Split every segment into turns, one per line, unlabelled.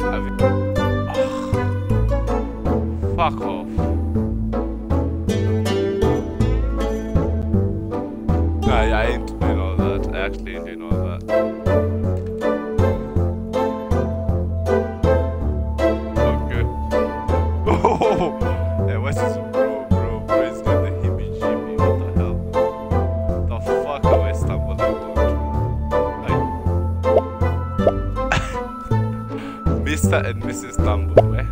Oh. Fuck off. I, I ain't doing all that. I actually ain't doing all that. Mr. and Mrs. Dumbledore.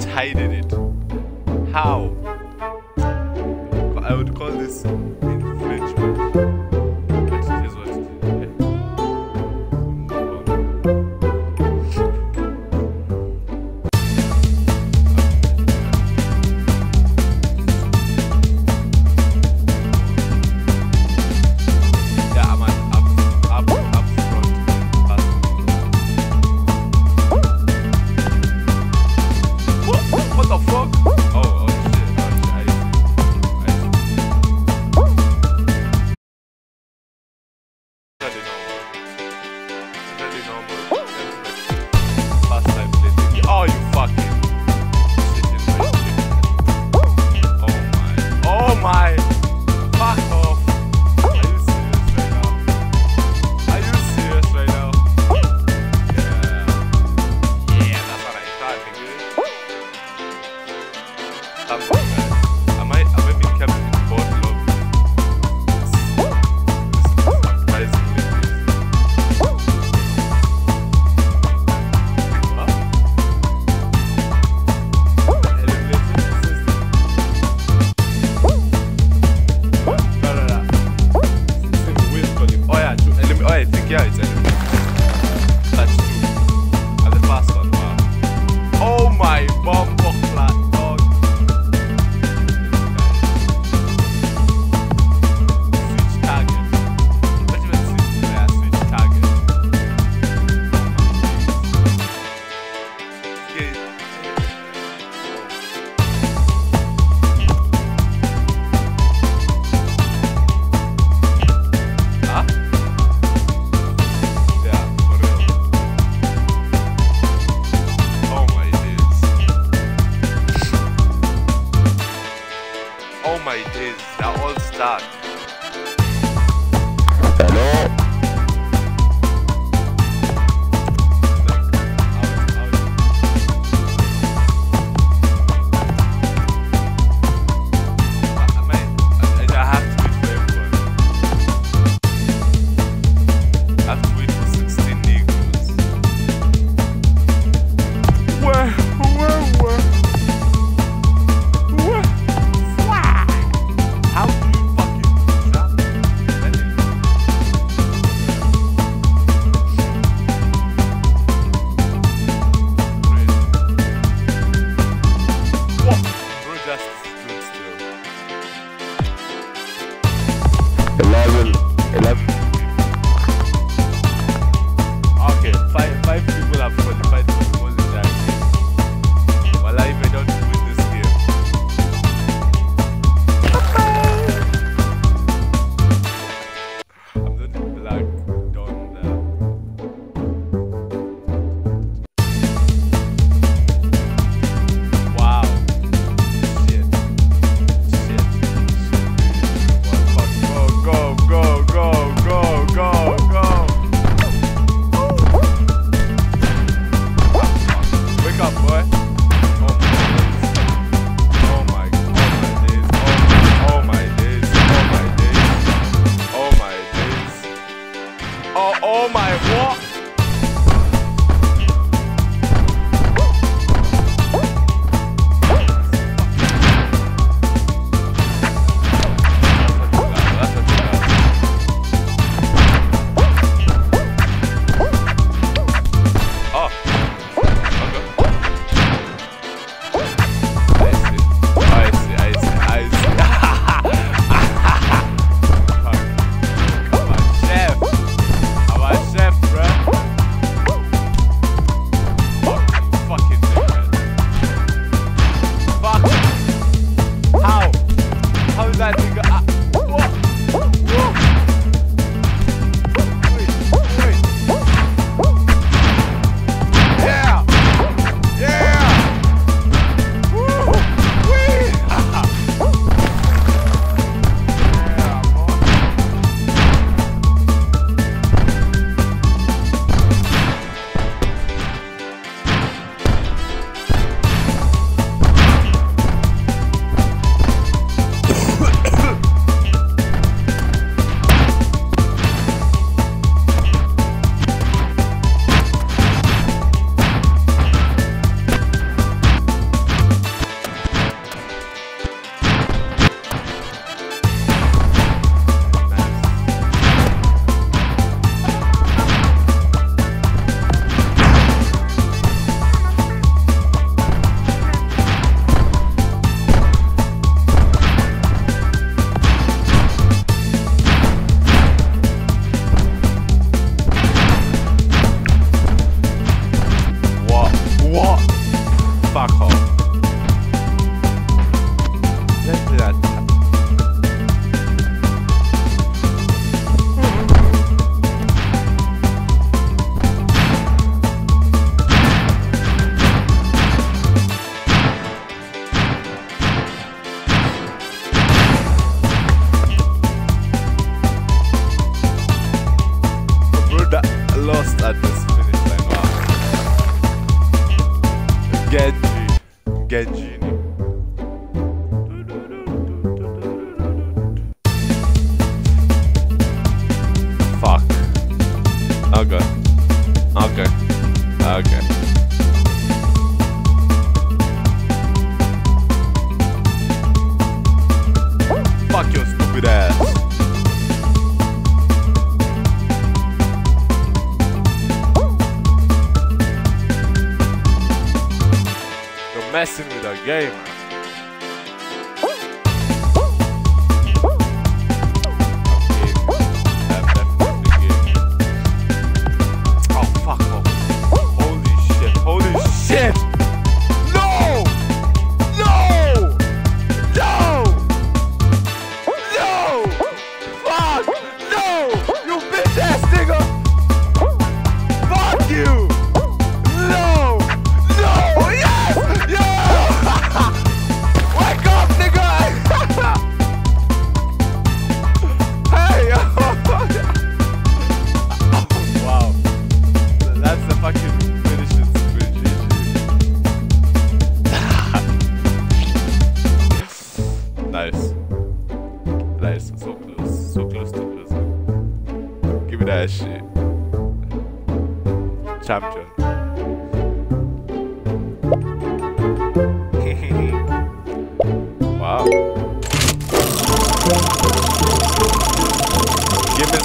but hated it. How? Oh, oh my, what?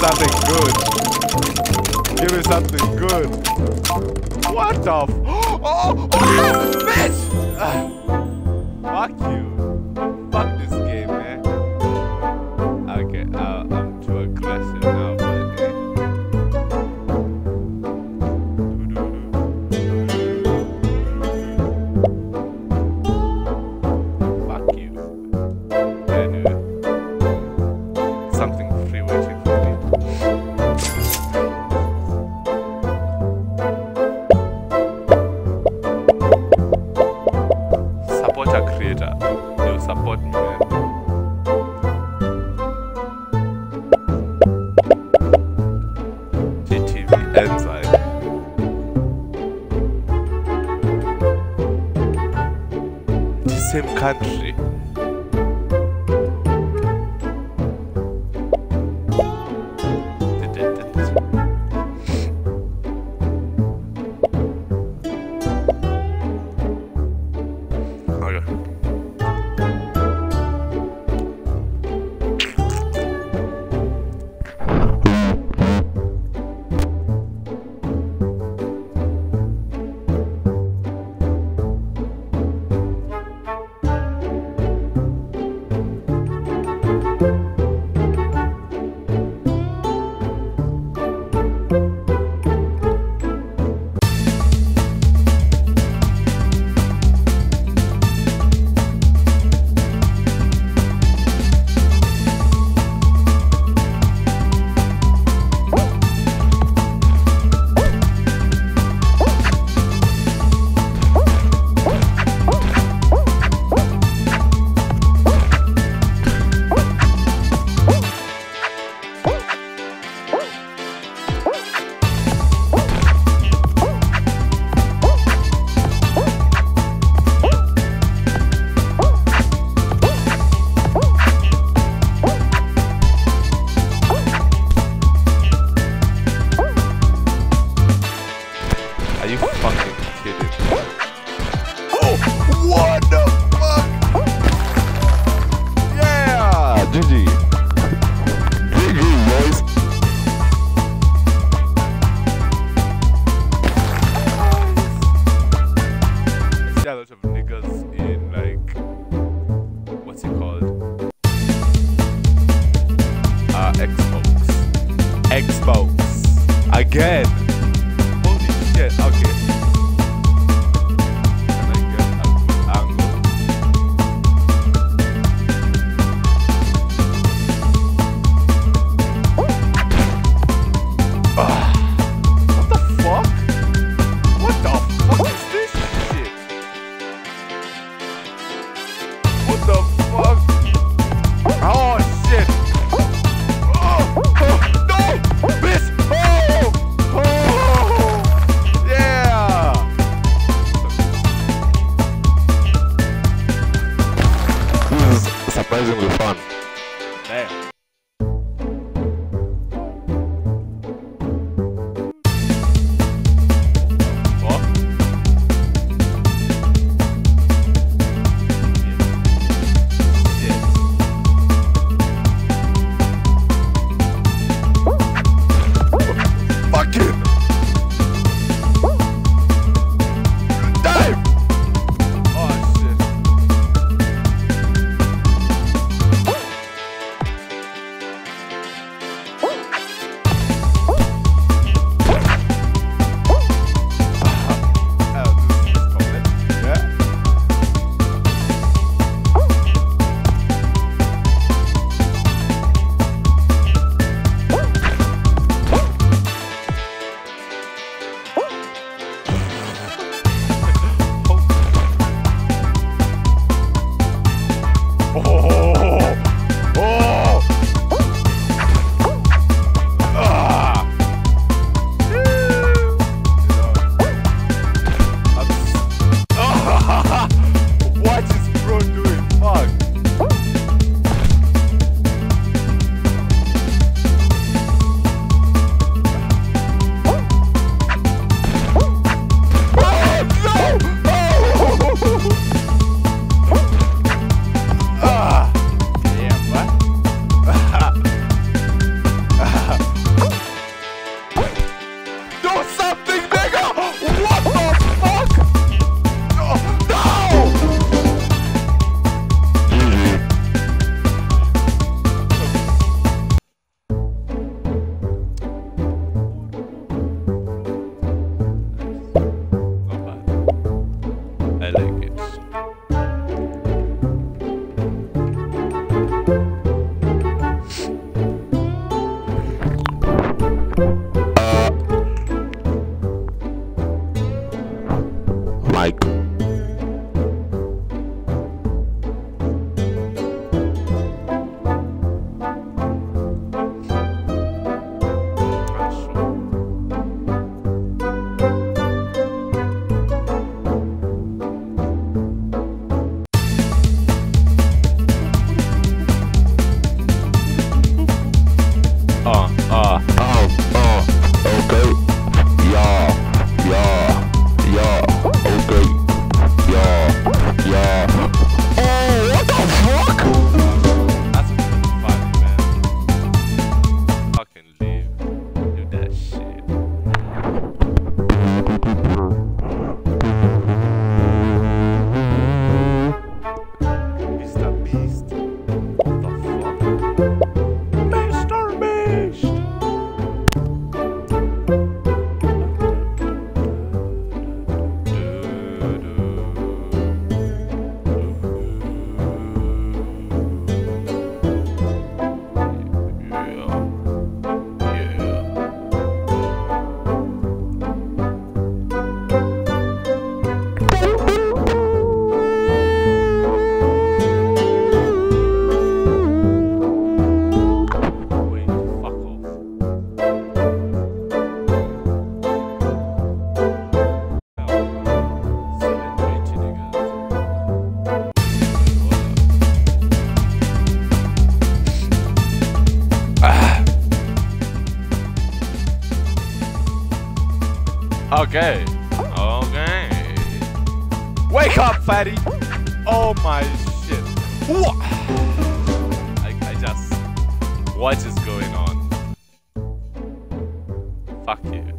something good. Give me something good. What the f- Oh! Oh! Bitch! Ah. Fuck you. Okay. Okay. Wake up, fatty! Oh my shit. What? I, I just... What is going on? Fuck you.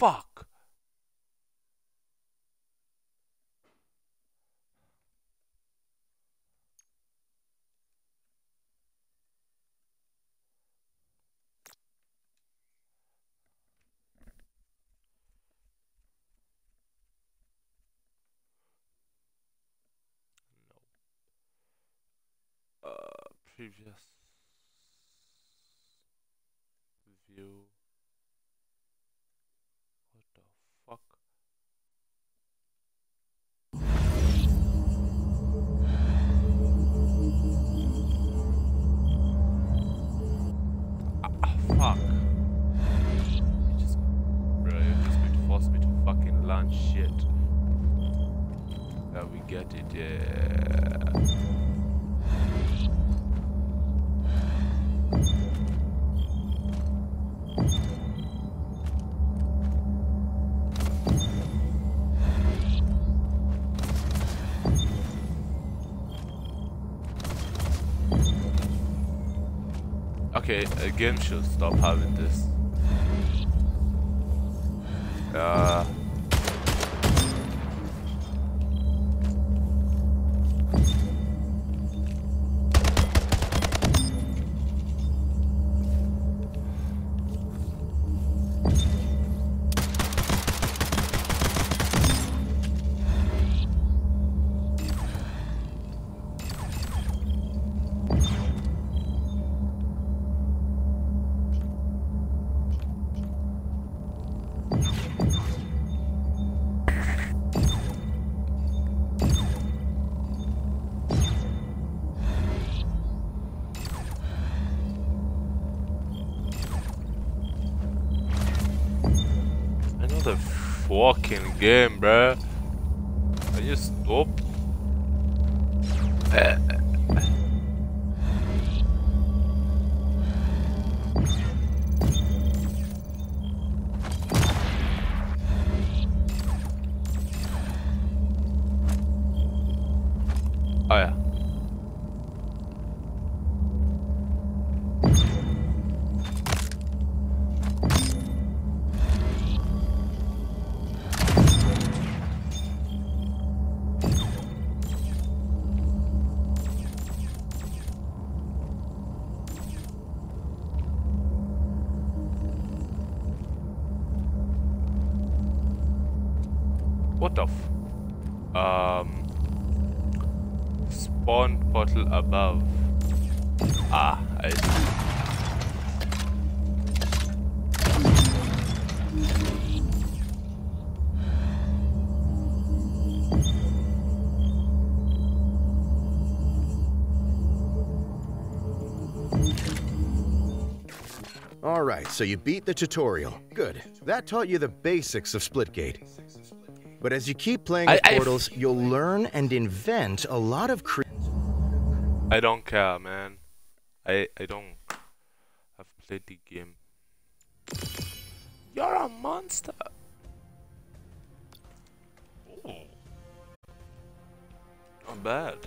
Fuck. Uh, previous view. A game should stop having this. Game, bruh.
So you beat the tutorial. Good. That taught you the basics of Splitgate. But as you keep playing
I-
with portals, you'll learn and invent a lot of cre-
I don't care, man. I I don't. I've played the game. You're a monster. Ooh. Not bad.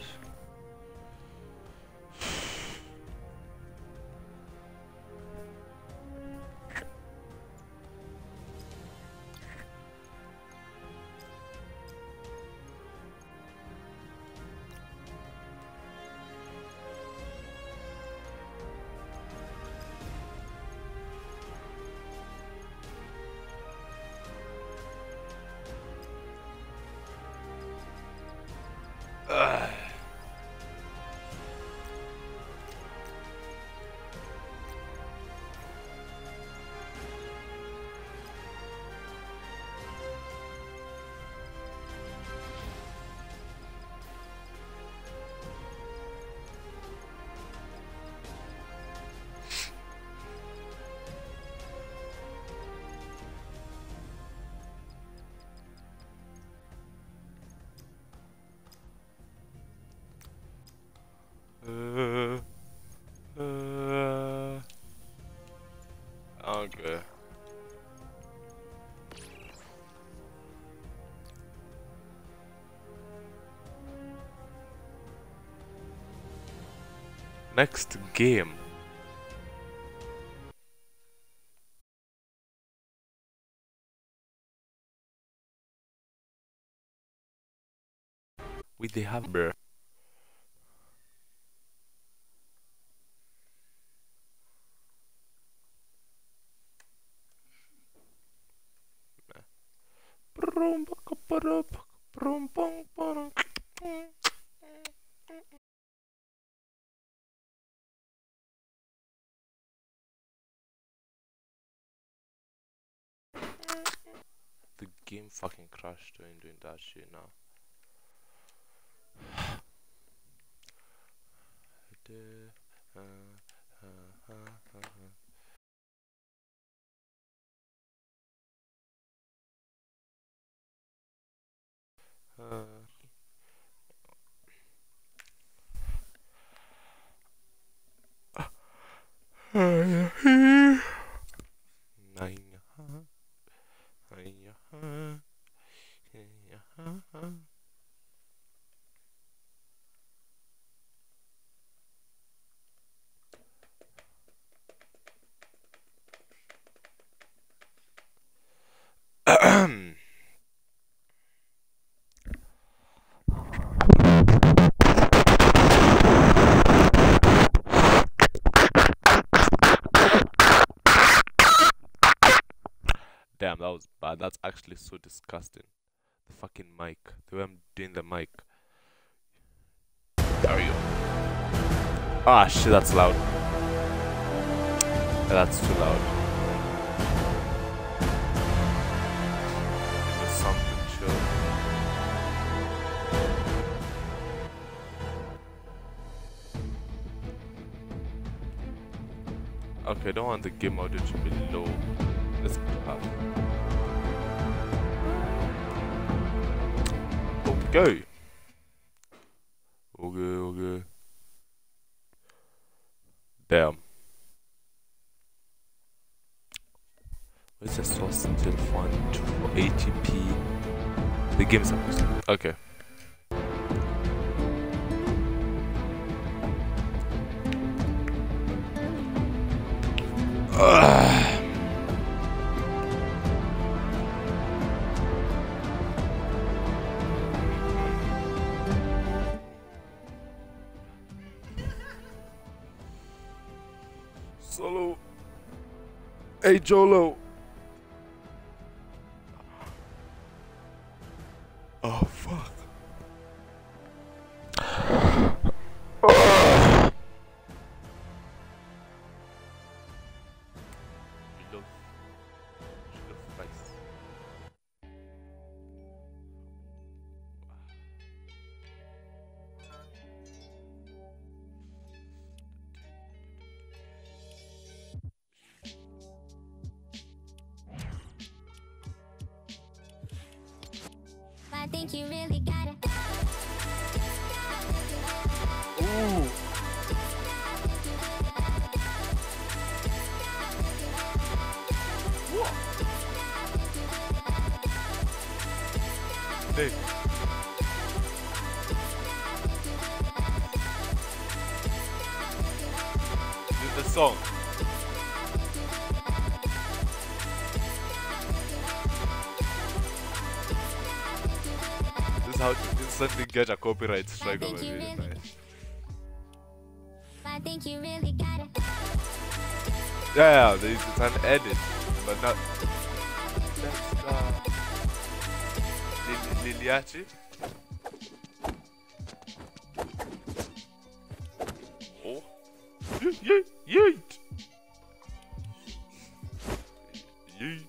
Next game. Game fucking crashed when doing that shit now. Uh, uh, uh, uh, uh. Uh, Nine. Ahem. Damn, that was bad. So disgusting. The fucking mic. The way I'm doing the mic. There we go. Ah, shit, that's loud. That's too loud. Okay, I don't want the game audio to be low. Let's put up. Okay. Okay, okay. Damn. Where's the source still font for ATP? The game's to. Okay. Ugh. Hey Jolo. Oh to instantly get a copyright strike over
think
really
really- I think you really gotta.
Yeah, yeah, there's it's an edit, but not. That's uh, Lil- Liliachi. Oh, yeet, yeet, yeet.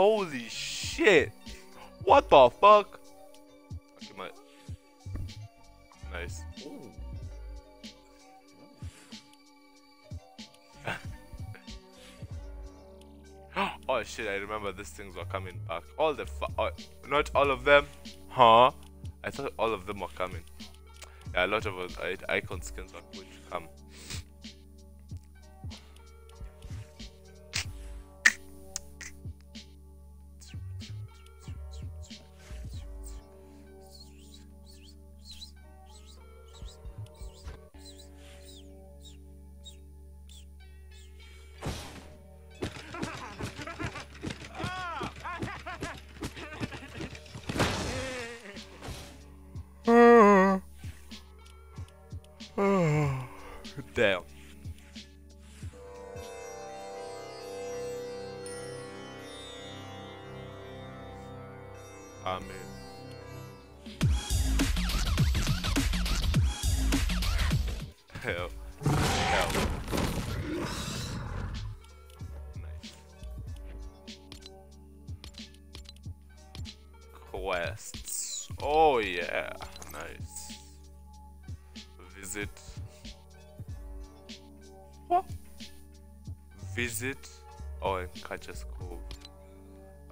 Holy shit! What the fuck? My... Nice. Oh shit! I remember these things were coming back. All the oh, not all of them, huh? I thought all of them were coming. Yeah, a lot of uh, icon skins are going to come.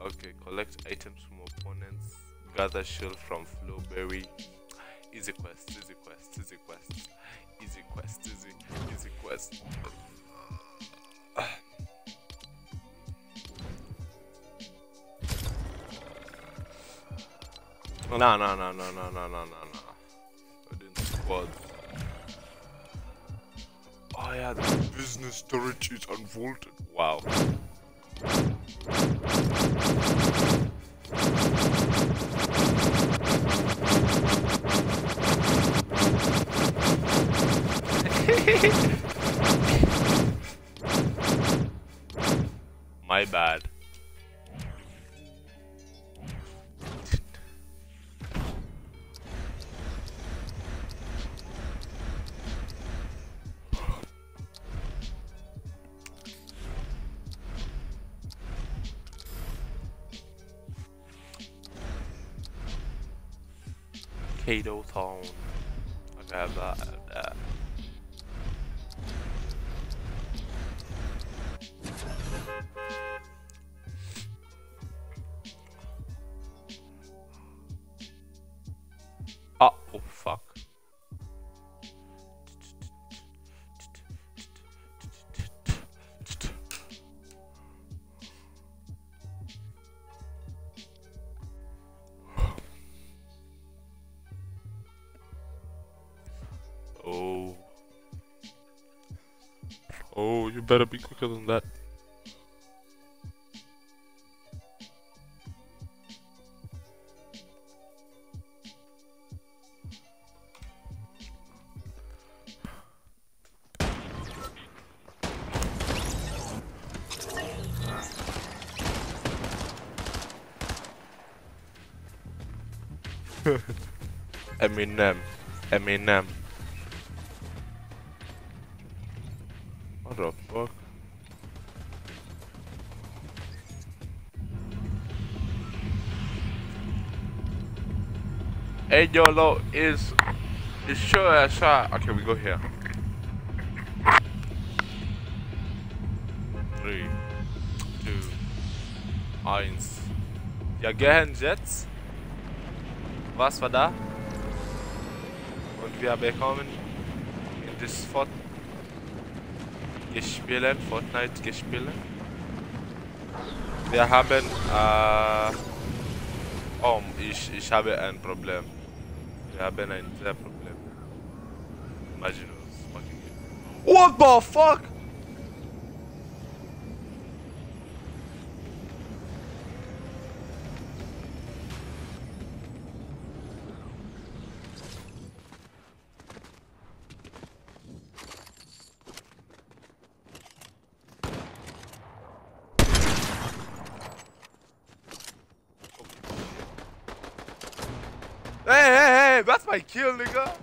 Okay, collect items from opponents. Gather shield from Flowberry. Easy quest, easy quest, easy quest. Easy quest, easy, easy quest. No, no, no, no, no, no, no, no, no. Within squad. Oh yeah, the business storage is unvaulted. Wow. My bad. Kato Thorn. I grab that. Better be quicker than that. Eminem. Eminem. The fuck? Hey YOLO is is sure as shot. Okay, we go here. Three, two, eins. Ja, gehen jetzt. Was war da? Und wir bekommen in das Fort gespielt, Fortnite gespielt. Wir haben, äh, oh, ich, ich habe ein Problem. Wir haben ein sehr Problem. Imagine us fucking What the fuck? Kill, nigga.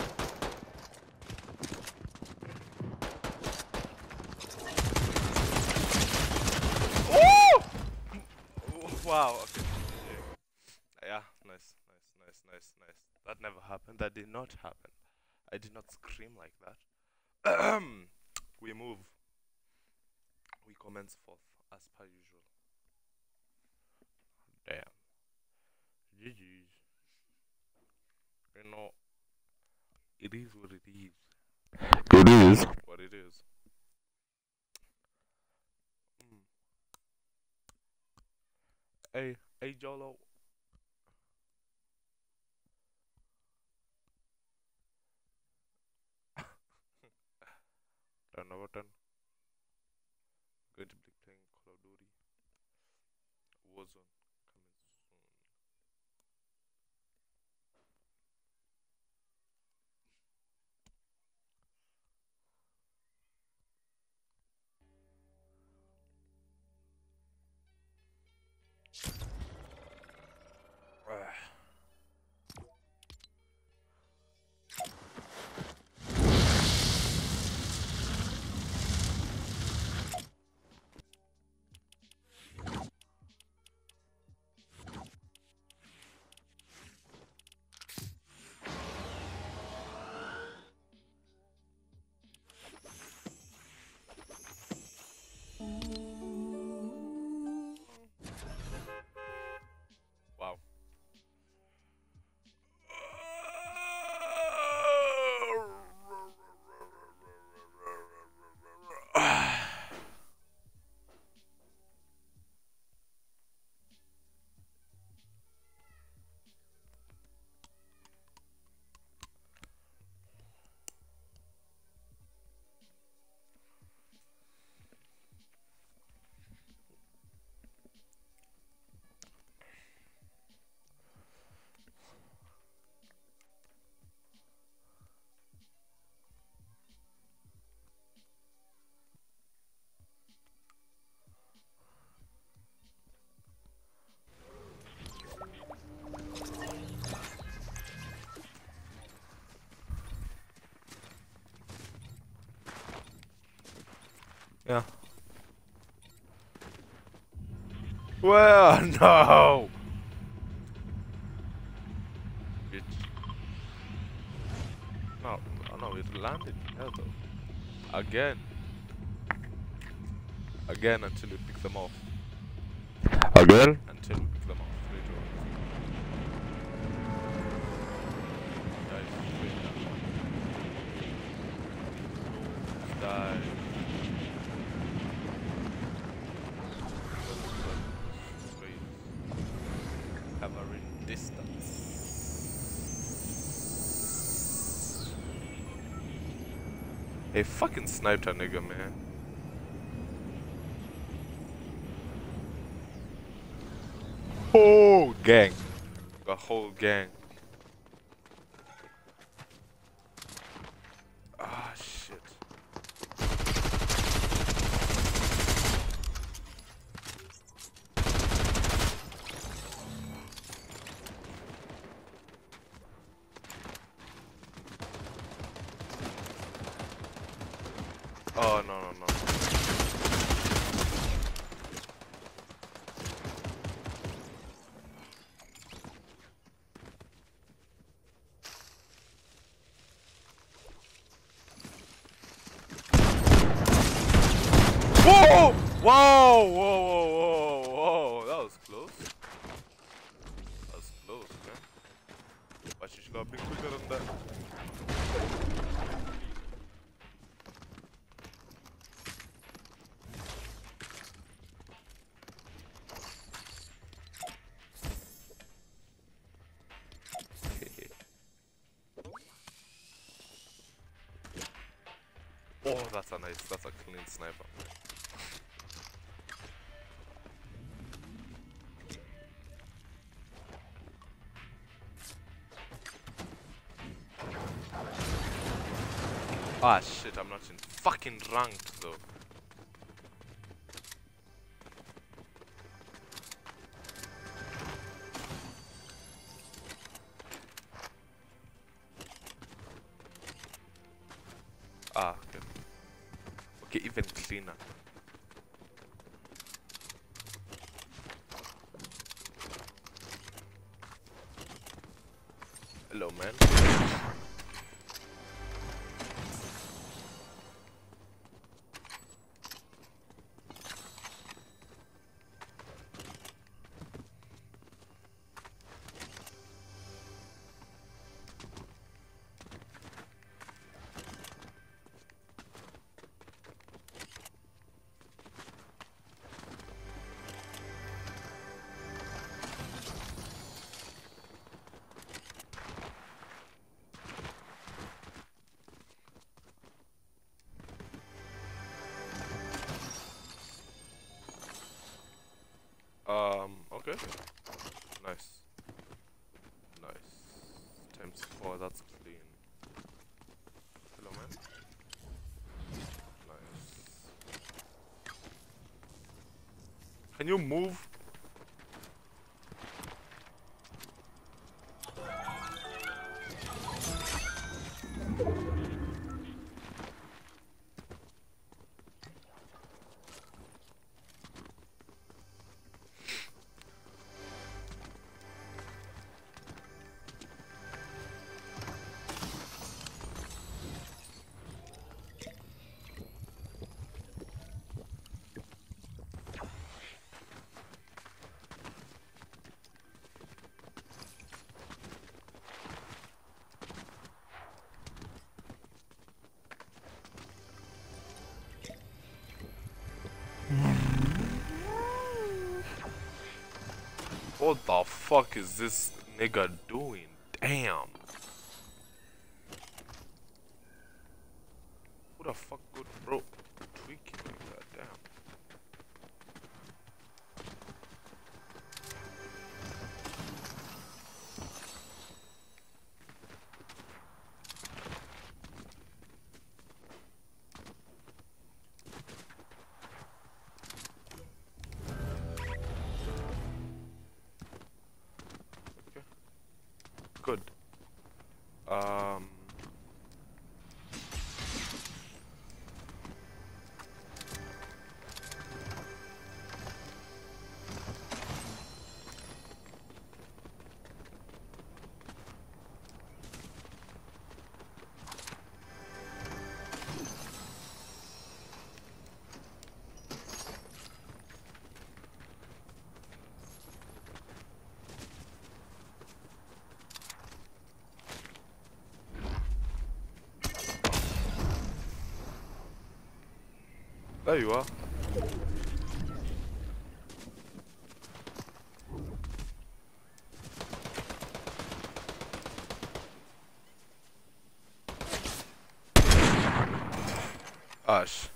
Well, no. Bitch. No, no, it landed. Hell though. Again. Again until we pick them off.
Again?
Until we pick them off. Three, two, one. Guys, straight down. Die. Sniped that nigga, man. Oh, gang. A whole gang. Ah, shit. Oh, no, no, no. Whoa! Whoa! Whoa! Whoa! Whoa! Whoa! That was close. That was close, man. But you should have been quicker than that. oh, that's a nice, that's a clean sniper. Ah shit, I'm not in fucking ranked though. Okay. Nice. Nice. Times four, that's clean. Hello, man. Nice. Can you move? What the fuck is this nigga There you are. Ash.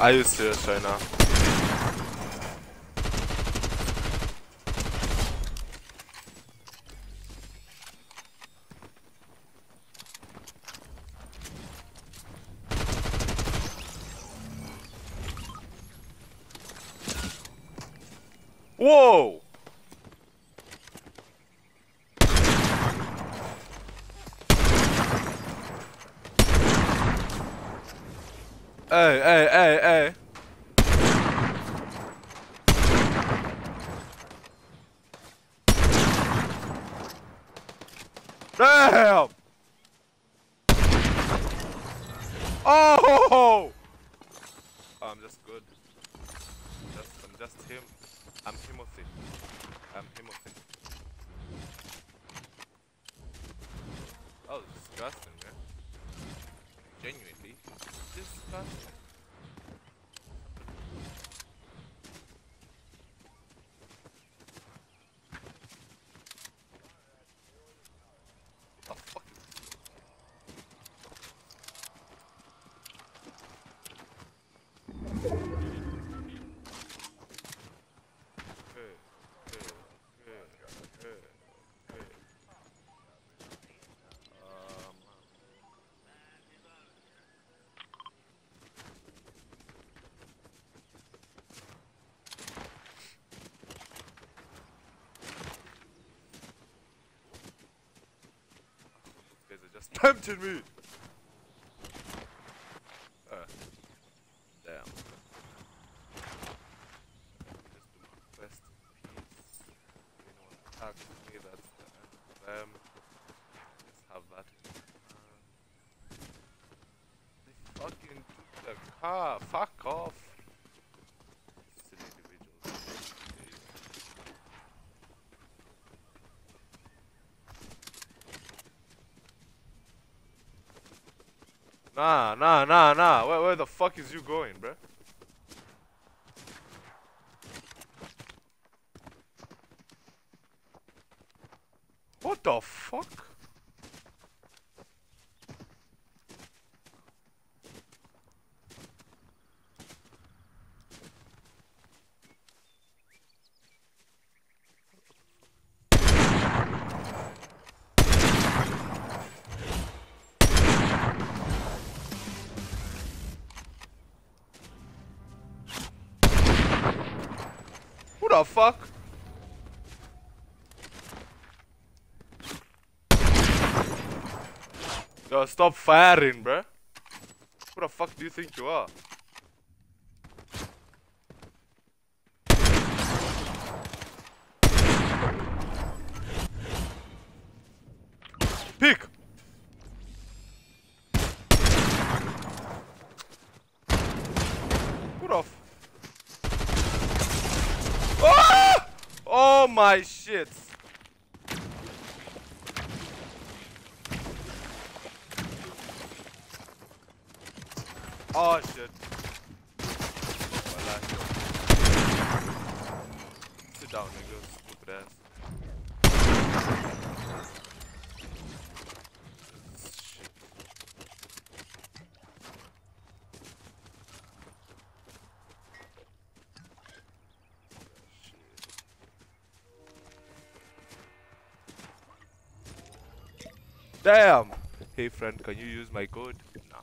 Are you? Hey, hey, hey, hey. Damn! Oh! I'm just good. Just, I'm just him. I'm Timothy. I'm Timothy. Oh, disgusting, man. Genuinely disgusting. The fuck is Okay, okay, okay, okay, okay. Um, just me. Uh, damn. Best peace. Anyone attacks me, that's the end of them. Just have that mind. They fucking took the car. Fuck off. Nah, nah, nah, nah. Where, where the fuck is you going, bruh? Stop firing, bruh. Who the fuck do you think you are? Pick! Who the f- Ah! Oh my shit! Oh shit. Wallahi. Sit down, nigga. Stupid ass. Shit. Damn! Hey friend, can you use my code? Nah.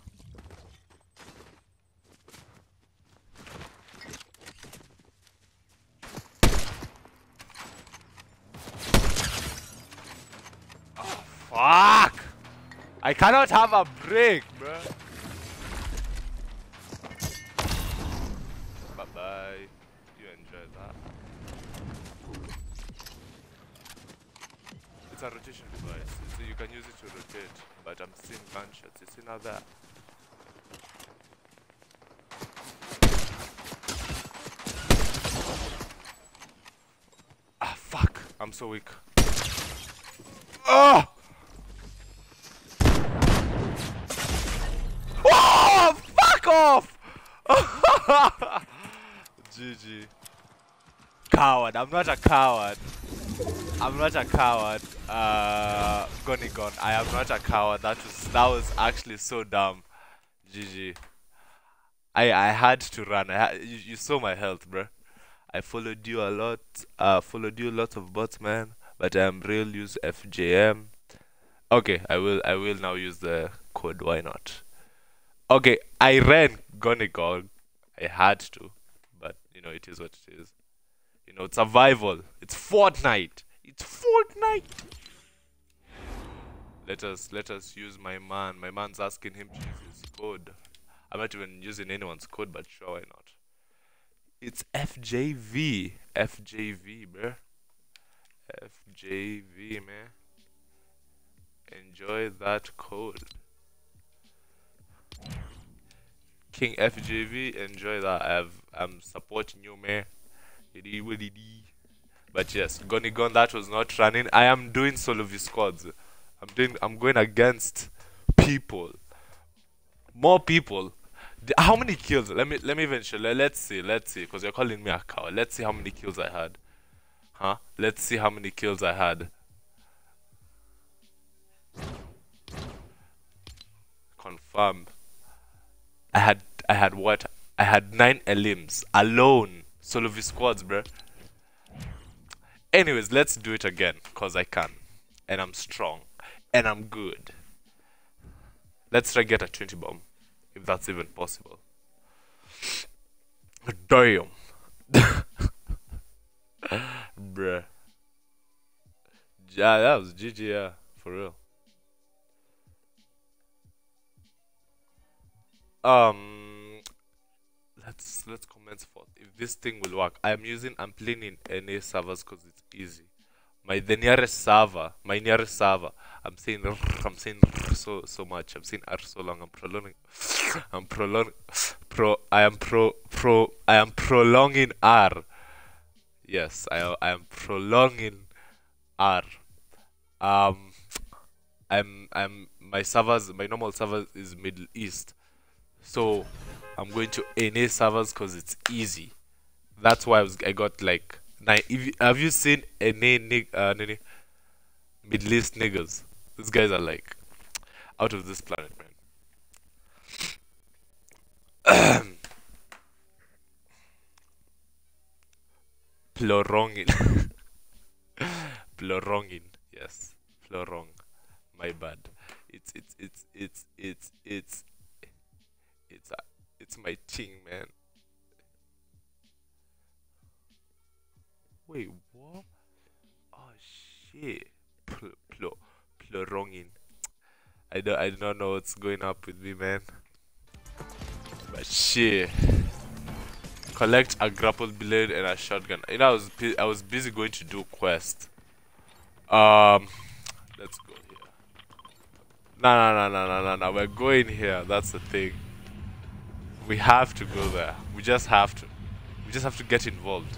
Oh, fuck! I cannot have a break, bruh. Bye bye. You enjoy that. It's a rotation device, so you can use it to rotate. But I'm seeing gunshots. You see now that? Ah, fuck! I'm so weak. Oh! Oh! Fuck off! GG. Coward. I'm not a coward. I'm not a coward. Uh, Gonigon. I am not a coward. That was that was actually so dumb. GG. I I had to run. I you, you saw my health, bro. I followed you a lot. Uh, followed you a lot of bots, man. But I'm real use FJM. Okay, I will I will now use the code. Why not? Okay, I ran Gonigon. I had to, but you know it is what it is. Know, it's survival. It's Fortnite. It's Fortnite. Let us let us use my man. My man's asking him to use his code. I'm not even using anyone's code, but sure why not? It's FJV. FJV, bruh. FJV, man. Enjoy that code. King FJV, enjoy that. I've, I'm supporting you, man. But yes, Gunny Gun that was not running. I am doing solo v squads. I'm doing. I'm going against people. More people. How many kills? Let me let me eventually. Let's see. Let's see. Because you're calling me a cow. Let's see how many kills I had. Huh? Let's see how many kills I had. Confirm. I had I had what? I had nine elims alone. Solo v squads, bruh. Anyways, let's do it again, cause I can. And I'm strong. And I'm good. Let's try get a 20 bomb. If that's even possible. Damn. Bruh. Yeah, that was GG, yeah. For real. Um let's let's commence forth. This thing will work. I am using I'm playing in NA servers because it's easy. My the nearest server, my nearest server. I'm saying I'm saying so so much. I'm saying R so long. I'm prolonging. I'm prolonging. Pro. I am pro pro. I am prolonging R. Yes, I I am prolonging R. Um, I'm I'm my servers. My normal server is Middle East. So I'm going to NA servers because it's easy. That's why I, was, I got like nine. If have you seen any nig, uh, Middle East niggas? These guys are like out of this planet, man. Plorongin. Plorongin. Yes. Plorong. My bad. It's it's it's it's it's it's it's a, it's my thing, man. Wait, what? Oh shit. Pl pl plorongin. I don't I don't know what's going up with me, man. But shit. Collect a grapple blade and a shotgun. You know, I was I was busy going to do quest. Um, let's go here. No, no, no, no, no, no, no. We're going here. That's the thing. We have to go there. We just have to. We just have to get involved.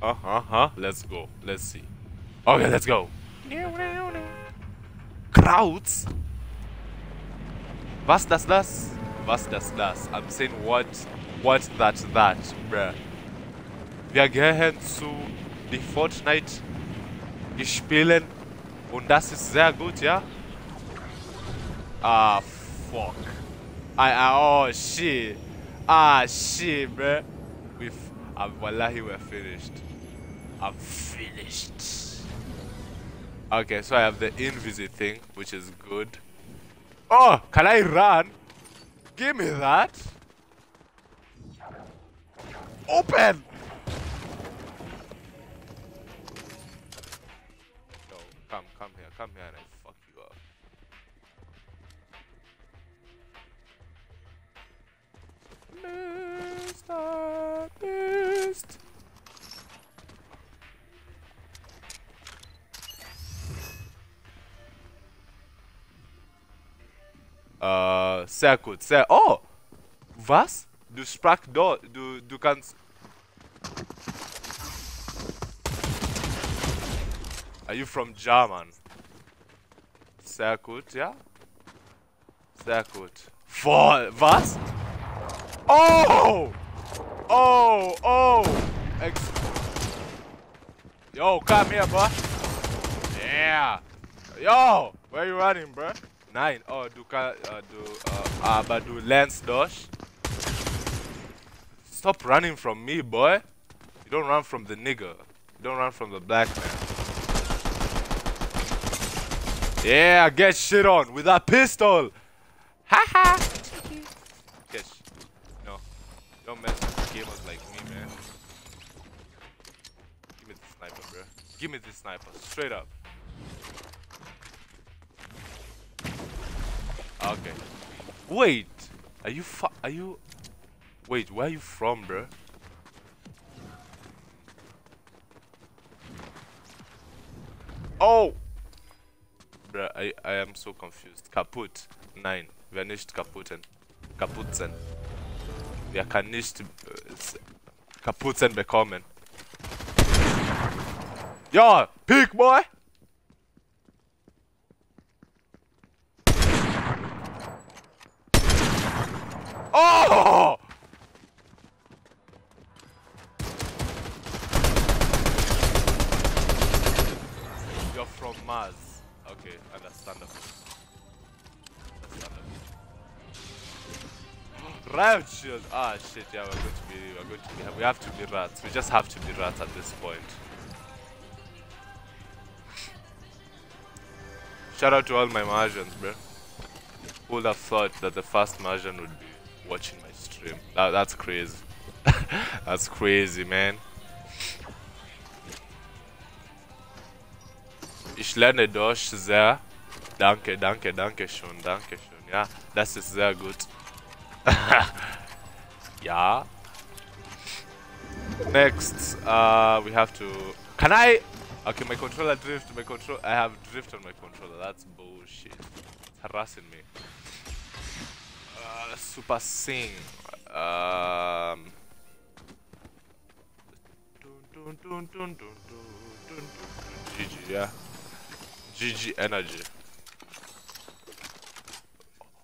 Huh. huh. Let's go. Let's see. Okay, let's go. Krauts? Was das das? Was das das? I'm saying what, what that that, bruh. Wir gehen zu die Fortnite gespielen und das ist sehr gut, ja? Ah, fuck. I, I oh shit. Ah shit, bruh. We've, uh, wallahi, we're finished. I'm finished. Okay, so I have the invisi thing, which is good. Oh, can I run? Give me that. Open. Yo, come, come here, come here, and I fuck you up. Mr. Beast. Uh, äh, sehr gut, sehr. Oh! Was? Du sprach do, du, du kannst. Are you from German? Sehr gut, ja? Sehr gut. Voll, was? Oh! Oh, oh! Ex Yo, come here, bro. Yeah. Yo, where you running, bro? Nine. Oh, du kan, uh, du, uh, aber du dodge. Stop running from me, boy. You don't run from the nigger. You don't run from the black man. Yeah, get shit on with that pistol. Haha. Get sh- No, don't mess with gamers like me, man. Give me the sniper, bro. Give me the sniper, straight up. Okay. Wait, are you are you? Wait, where are you from, bro? Oh, bro, I I am so confused. Kaputt, nine, kaputten, kaputt sind. Wir kann nicht uh, kaputt sein bekommen. Ja, Peak Boy. Oh! You're from Mars. Okay, understandable. Understandable. Shield. Ah shit, yeah, we're going to be we're going to be we have to be rats. We just have to be rats at this point. Shout out to all my Martians, bro. Who would have thought that the first Martian would be watching my stream? That, that's crazy. that's crazy, man. Ich lerne Deutsch sehr. Danke, danke, danke schön, danke schön. Ja, das ist sehr gut. ja. Next, uh, we have to. Can I? Okay, my controller drift. My control. I have drift on my controller. That's bullshit. It's harassing me. Super sing. Um. GG, yeah. GG energy.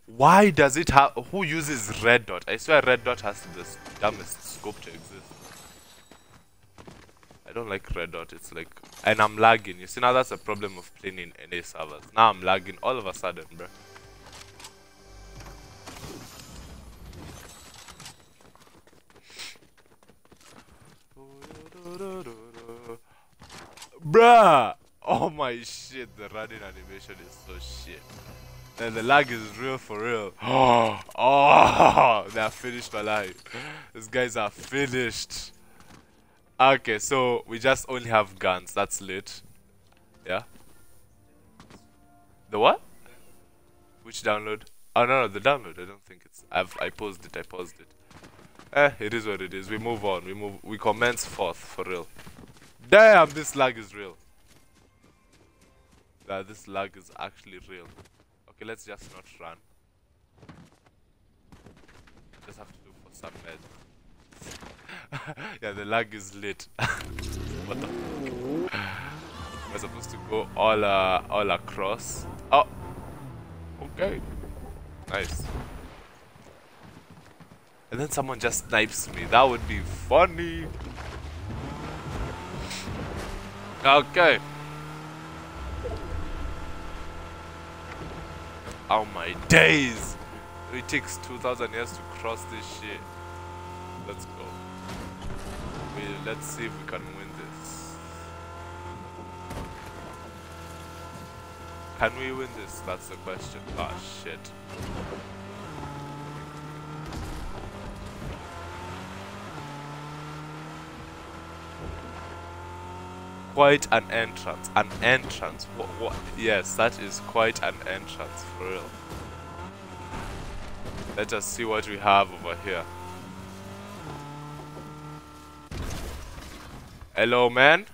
Why does it have? Who uses red dot? I swear red dot has the dumbest scope to exist. I don't like red dot. It's like, and I'm lagging. You see now that's a problem of playing in NA servers. Now I'm lagging all of a sudden, bruh. Bruh! Oh my shit, the running animation is so shit. And the lag is real for real. Oh, oh, they are finished my life. These guys are finished. Okay, so we just only have guns. That's lit. Yeah. The what? Which download? Oh no, no, the download. I don't think it's. I've I paused it. I paused it. Eh, it is what it is. We move on. We move. We commence forth for real. Damn, this lag is real. Yeah, this lag is actually real. Okay, let's just not run. Just have to do for some med. yeah, the lag is lit. what the fuck? We're supposed to go all uh, all across. Oh, okay, nice. And then someone just snipes me. That would be funny. Okay. Oh my days! It takes 2000 years to cross this shit. Let's go. We, let's see if we can win this. Can we win this? That's the question. Ah, shit. Quite an entrance. An entrance. What, what? Yes, that is quite an entrance for real. Let us see what we have over here. Hello, man.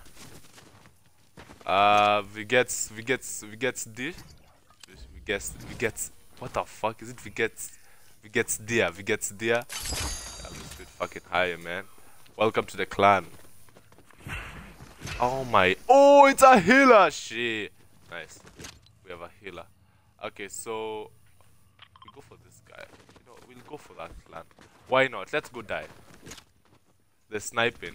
Uh, we get, we get, we get D. We get, we get. What the fuck is it? We get, we get deer. We get deer. I'm just fucking higher, man. Welcome to the clan. Oh my. Oh, it's a healer. Shit. Nice. We have a healer. Okay, so we go for this guy. You know, we'll go for that clan. Why not? Let's go die. The sniping.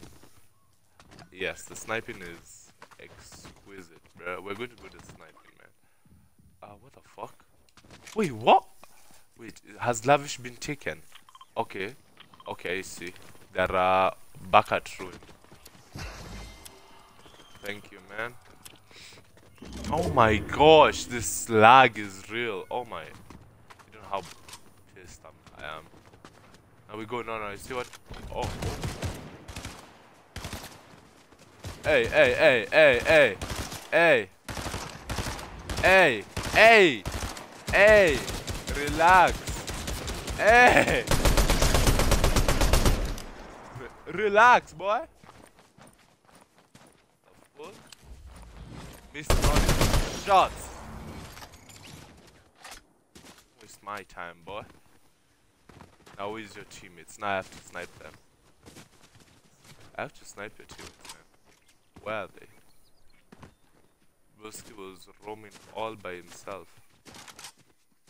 Yes, the sniping is exquisite, bro. We're going to go to sniping, man. Uh, what the fuck? Wait, what? Wait, has Lavish been taken? Okay. Okay, I see. There are back at ruin. Thank you, man. Oh my gosh, this lag is real. Oh my. You don't know how pissed I'm, I am. Now we go, no, no, you see what? Oh. Hey, hey, hey, hey, hey, hey. Hey, hey, hey. Relax. Hey. Relax, boy. The fuck? Running shots. Waste my time, boy. Now where's your teammates? Now I have to snipe them. I have to snipe your teammates, man. Where are they? Broski was roaming all by himself.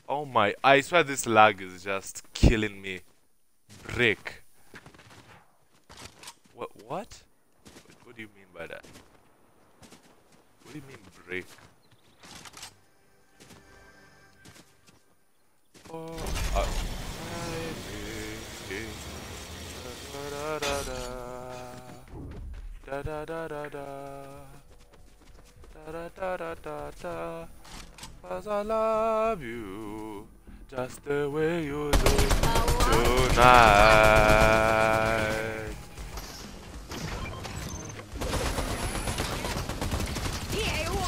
Oh my, I swear this lag is just killing me. Break. What? What, what do you mean by that? What do you mean break? Oh, uh, da da da da da da da da da da da Cause I love you just the way you do tonight.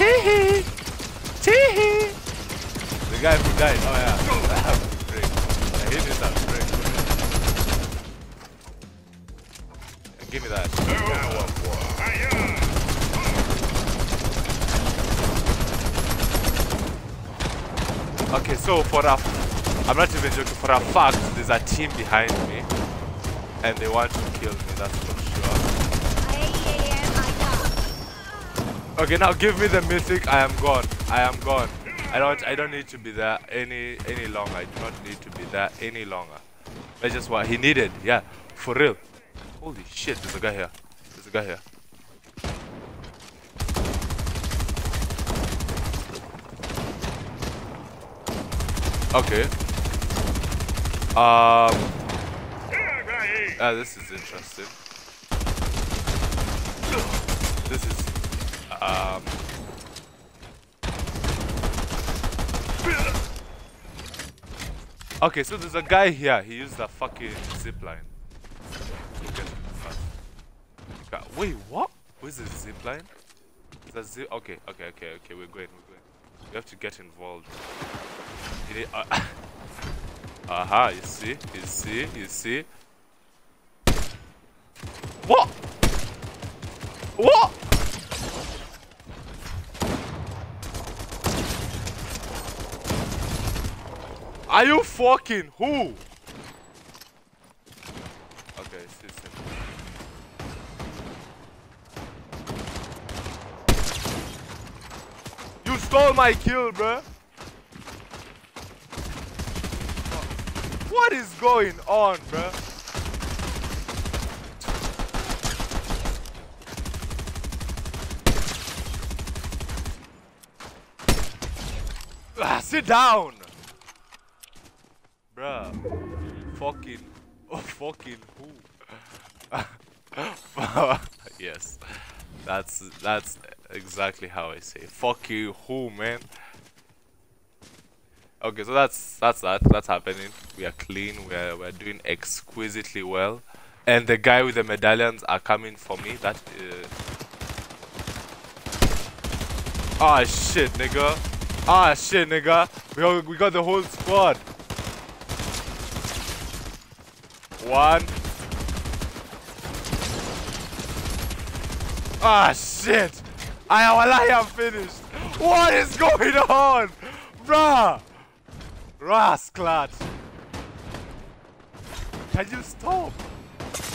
Tee Tee The guy who died. Oh yeah. Break. I hate this that break. Give me that. Okay, so for a, I'm not even joking. For a fact, there's a team behind me, and they want to kill me. That's for sure. Okay, now give me the mythic. I am gone. I am gone. I don't. I don't need to be there any any longer. I do not need to be there any longer. That's just what he needed. Yeah, for real. Holy shit! There's a guy here. There's a guy here. Okay. Um. Ah, this is interesting. Um. Okay, so there's a guy here. He used a fucking zip line. Look at that. God, Wait, what? Where's the zip line? Is that zip? Okay, okay, okay, okay. We're going. We're going. We have to get involved. It uh, Aha, you see, you see, you see. What? What? Are you fucking who? Okay, system. You stole my kill, bruh. What is going on, bruh? Ah, sit down! Bruh. Fucking. Oh, fucking who? yes. That's that's exactly how I say. Fuck you, who, man? Okay, so that's that's that. That's happening. We are clean. We are we are doing exquisitely well. And the guy with the medallions are coming for me. That. Uh... Ah shit, nigga. Ah shit, nigga. We got, we got the whole squad. One. Ah shit! I wallahi I'm finished. What is going on? Bruh! Rasclat! Can you stop?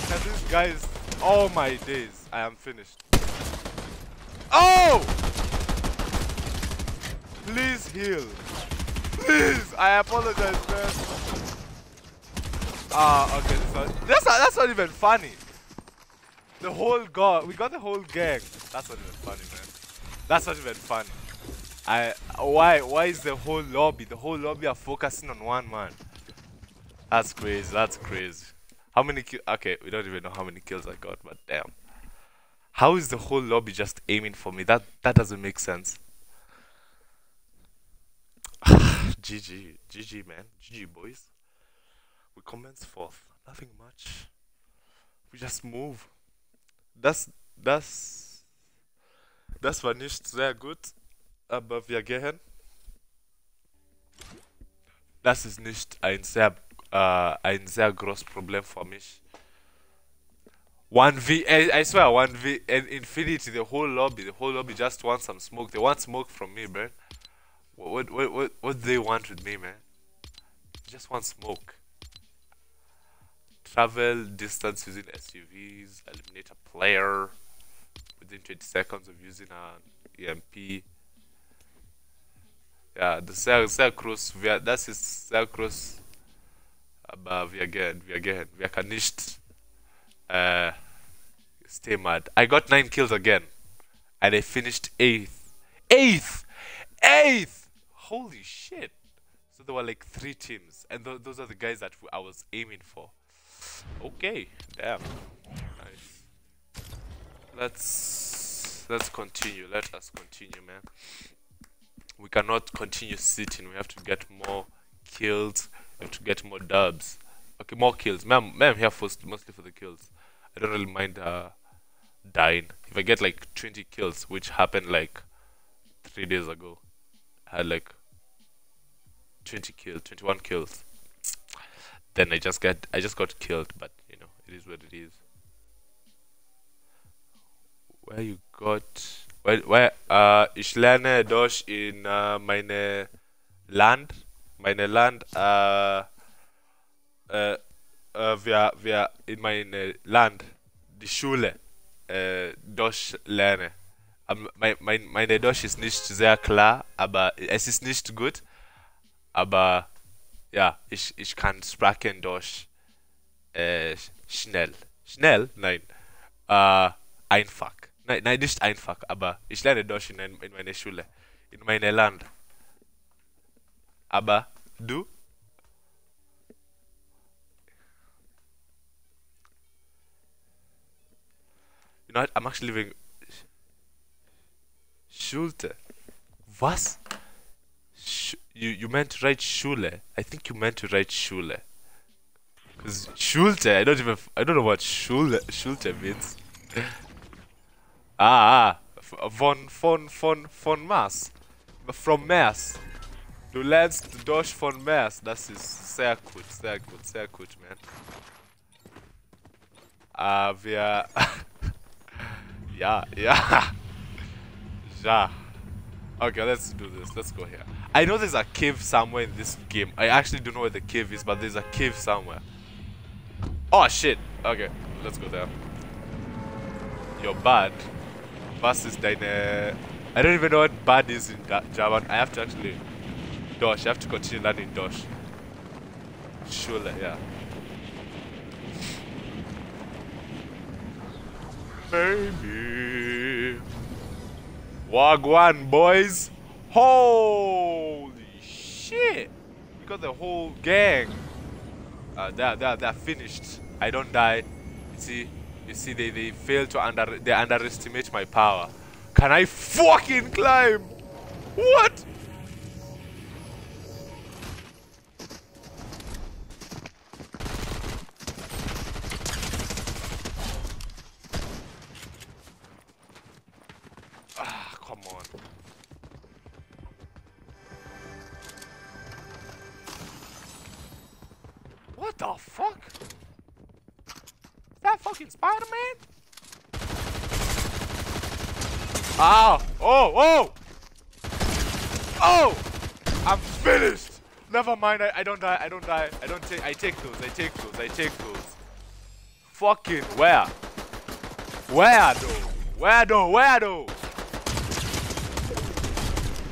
Can this guys Oh my days, I am finished. Oh! Please heal. Please! I apologize, man. Ah, okay, one, that's not, that's not even funny. The whole god, we got the whole gang. That's not even funny, man. That's not even funny. I why why is the whole lobby, the whole lobby are focusing on one man? That's crazy. That's crazy. How many kills? Okay, we don't even know how many kills I got, but damn. How is the whole lobby just aiming for me? That that doesn't make sense. GG, GG, man, GG, boys. We commence forth. Nothing much. We just move. Das, das, das war nicht sehr gut, aber wir gehen. Das ist nicht ein sehr, äh, ein sehr großes Problem für mich. 1v, I, I swear, 1v, and Infinity, the whole lobby, the whole lobby just wants some smoke. They want smoke from me, man. What, what, what, what do they want with me, man? Just want smoke. Travel distance using SUVs, eliminate a player within 20 seconds of using an EMP. Yeah, ist sehr, sehr groß. Wir, das ist sehr groß. Aber wir gehen, wir gehen. Wir können nicht äh, stay mad. I got 9 kills again. And I finished 8th. 8th! 8th! Holy shit. So there were like 3 teams. And th those are the guys that I was aiming for. Okay, damn. Nice. Let's let's continue. Let us continue, man. We cannot continue sitting. We have to get more kills. We have to get more dubs. Okay, more kills. Man, man I'm here first, mostly for the kills. I don't really mind uh, dying. If I get like 20 kills, which happened like three days ago, I had like 20 kills, 21 kills then I just got I just got killed, but you know, it is what it is. Where you got where where uh ich lerne Deutsch in uh, meine Land, meine Land uh, uh, uh, wir wir in meine Land die Schule uh, Deutsch lerne. Um, mein, mein, meine Deutsch ist nicht sehr klar, aber es ist nicht gut, aber ja, ich, ich kann sprechen durch äh, schnell. Schnell? Nein. Äh, einfach. Nein, nein, nicht einfach, aber ich lerne Deutsch in, in meiner Schule, in meinem Land. Aber du? You know? I'm actually living. Schulte. Was? Sch you you meant to write Schule. I think you meant to write Schule. Cause Schulte, I don't even I don't know what Schule Schulte means. ah, ah, von von von von Mars, from Mars. Du lernst Deutsch von Mars. Das ist sehr gut, sehr gut, sehr gut, man. Ah, wir. ja, ja. Ja. Okay, let's do this. Let's go here. I know there's a cave somewhere in this game. I actually don't know where the cave is, but there's a cave somewhere. Oh shit. Okay, let's go there. You're bad. Ist deine. I don't even know what bad is in German. I have to actually. Dosh. I have to continue learning Dosh. Schule, yeah. Baby. Wagwan, boys. Holy shit. We got the whole gang. Uh, they're, they're, they're finished. I don't die. You see, you see, they, they fail to under, they underestimate my power. Can I fucking climb? What? What the fuck? Is that fucking Spider-Man? Ah! Oh! Oh! Oh! I'm finished! Never mind, I, I don't die, I don't die. I don't take, I take those, I take those, I take those. Fucking where? Where though? Where though? Where though?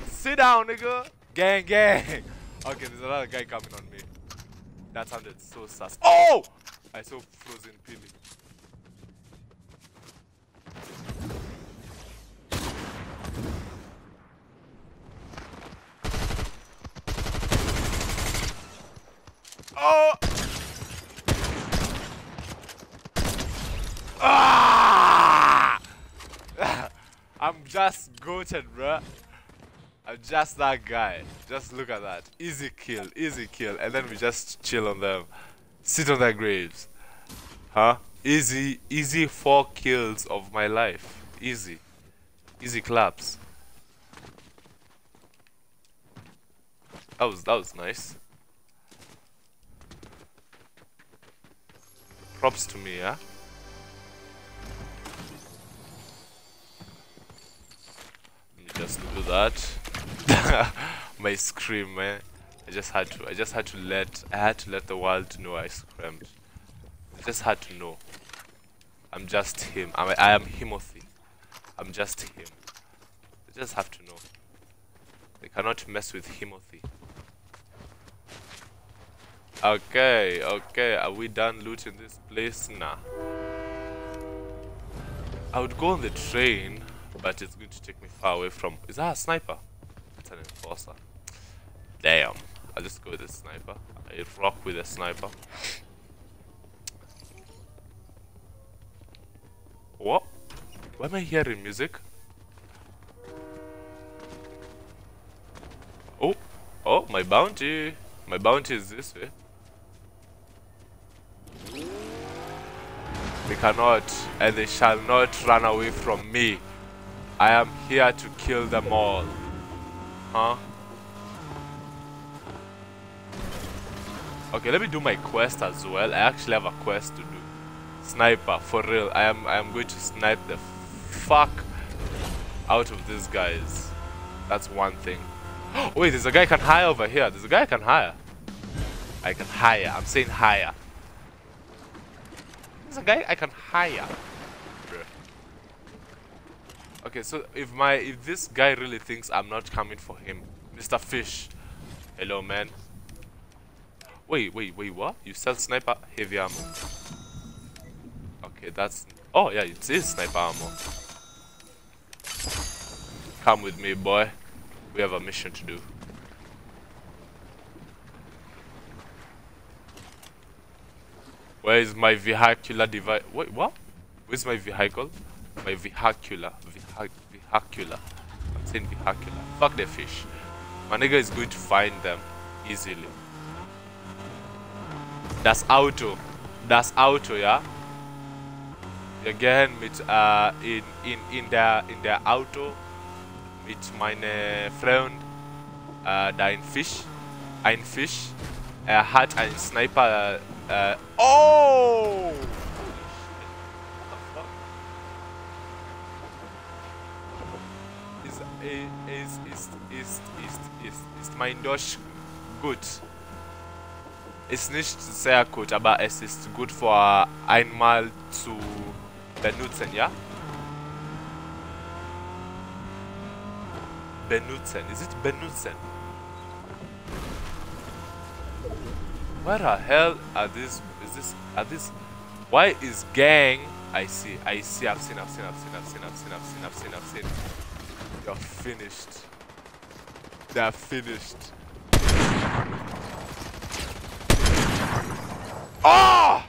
Sit down, nigga. Gang, gang. Okay, there's another guy coming on. That sounded so sus. Oh! I saw frozen Pili. Oh! Ah! I'm just goated, bruh. I'm just that guy. Just look at that. Easy kill, easy kill. And then we just chill on them. Sit on their graves. Huh? Easy, easy four kills of my life. Easy. Easy claps. That was, that was nice. Props to me, yeah? Just do that. My scream, man. I just had to. I just had to let. I had to let the world know I screamed. I just had to know. I'm just him. I'm, I am Himothy. I'm just him. They just have to know. They cannot mess with Himothy. Okay, okay. Are we done looting this place? Nah. I would go on the train, but it's going to take me far away from. Is that a sniper? An enforcer. Damn. I'll just go with a sniper. I rock with a sniper. What? Why am I hearing music? Oh, oh, my bounty. My bounty is this way. They cannot and they shall not run away from me. I am here to kill them all. Huh? Okay, let me do my quest as well. I actually have a quest to do. Sniper, for real. I am I am going to snipe the fuck out of these guys. That's one thing. Wait, there's a guy I can hire over here. There's a guy I can hire. I can hire. I'm saying hire. There's a guy I can hire. Okay, so if my if this guy really thinks I'm not coming for him, Mr. Fish. Hello, man. Wait, wait, wait, what? You sell sniper heavy ammo. Okay, that's Oh yeah, it is sniper ammo. Come with me, boy. We have a mission to do. Where is my vehicular device? Wait, what? Where's my vehicle? My vehicular. Vehic vehicular. I'm saying the vehicular. Fuck the fish. My nigga is going to find them easily. Das Auto. Das Auto? Wir gehen mit äh, in, in, in, der, in der Auto mit meinem uh, Freund äh, uh, da ein Fisch. Ein Fisch. Er hat einen Sniper. Äh, oh! ist, ist, ist, ist, ist, ist mein Deutsch gut. Ist nicht sehr gut, aber es ist gut für einmal zu benutzen, ja? Benutzen, ist es benutzen? Where the hell are this, is this, are this, why is gang, I see, I see, I've seen, I've seen, I've seen, I've seen, I've seen, I've seen, I've seen. I've seen. They're finished. They're finished. Ah!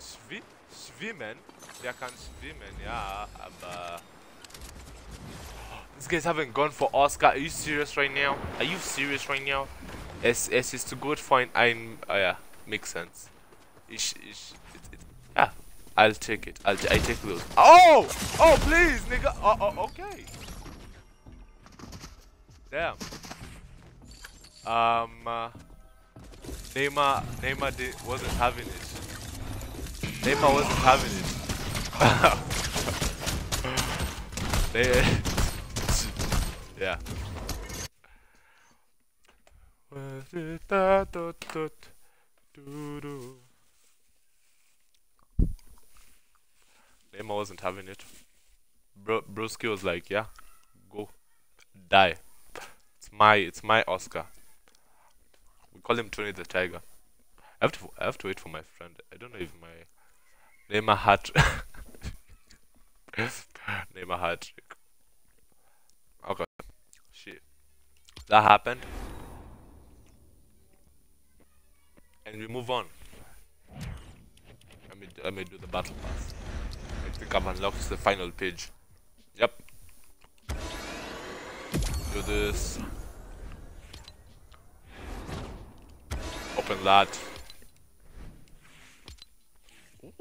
Svi Swimen? They can swim, and yeah, but... Uh, These guys haven't gone for Oscar. Are you serious right now? Are you serious right now? S S is too good. Fine. I'm. Oh yeah, makes sense. Ish, ish. I'll take it. I'll, I take those. Oh! Oh, please, nigga! Oh, oh, okay. Damn. Um, uh, Neymar, Neymar did, wasn't having it. Neymar wasn't having it. they, yeah. Neymar wasn't having it. Bro, Broski was like, yeah, go, die. It's my, it's my Oscar. We call him Tony the Tiger. I have to, I have to wait for my friend. I don't know if my Neymar hat, Neymar hat trick. Okay, shit, that happened, and we move on. Let me, let me do the battle pass. Think I've unlocked the final page. Yep. Do this. Open that.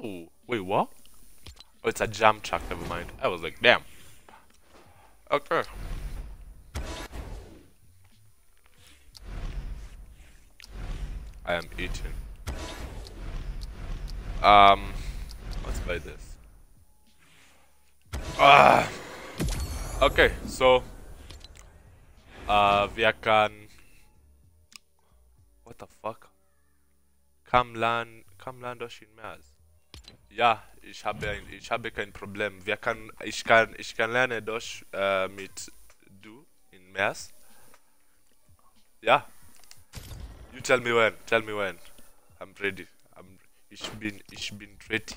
Ooh, wait, what? Oh, it's a jam track, never mind. I was like, damn. Okay. I am eating. Um, let's buy this. Ah! Okay, so, uh, wir kann, what the fuck? Kam lernen, kam lernen durch den März. Ja, ich habe ein, ich habe kein Problem. Wir kann, ich kann, ich kann lernen Deutsch äh, mit du in März. Ja. You tell me when. Tell me when. I'm ready. I'm, ich bin, ich bin ready.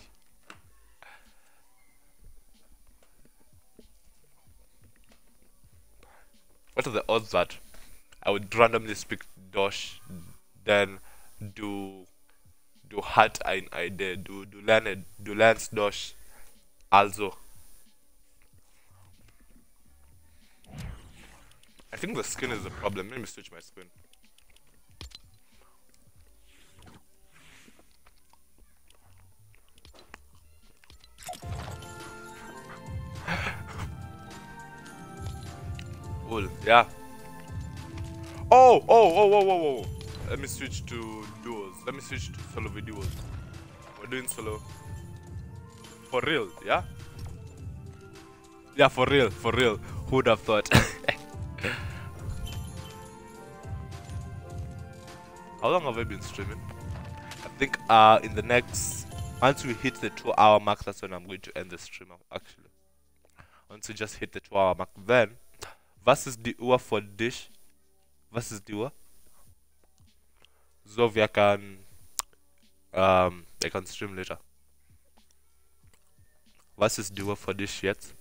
What are the odds that I would randomly speak Deutsch, then do du hat ein Idee, du, du, lerne, du lernst Deutsch. Also. I think the skin is the problem. Let me switch my screen. Cool, yeah. Oh, oh, oh, oh, oh, oh. Let me switch to duos. Let me switch to solo videos. We're doing solo. For real, yeah? Yeah, for real, for real. Who would have thought? How long have I been streaming? I think uh in the next once we hit the two hour mark, that's when I'm going to end the stream actually. Once we just hit the two hour mark, then was ist die Uhr für dich? Was ist die Uhr? So, wir kann ähm, wir kann streamen later. Was ist die Uhr für dich jetzt?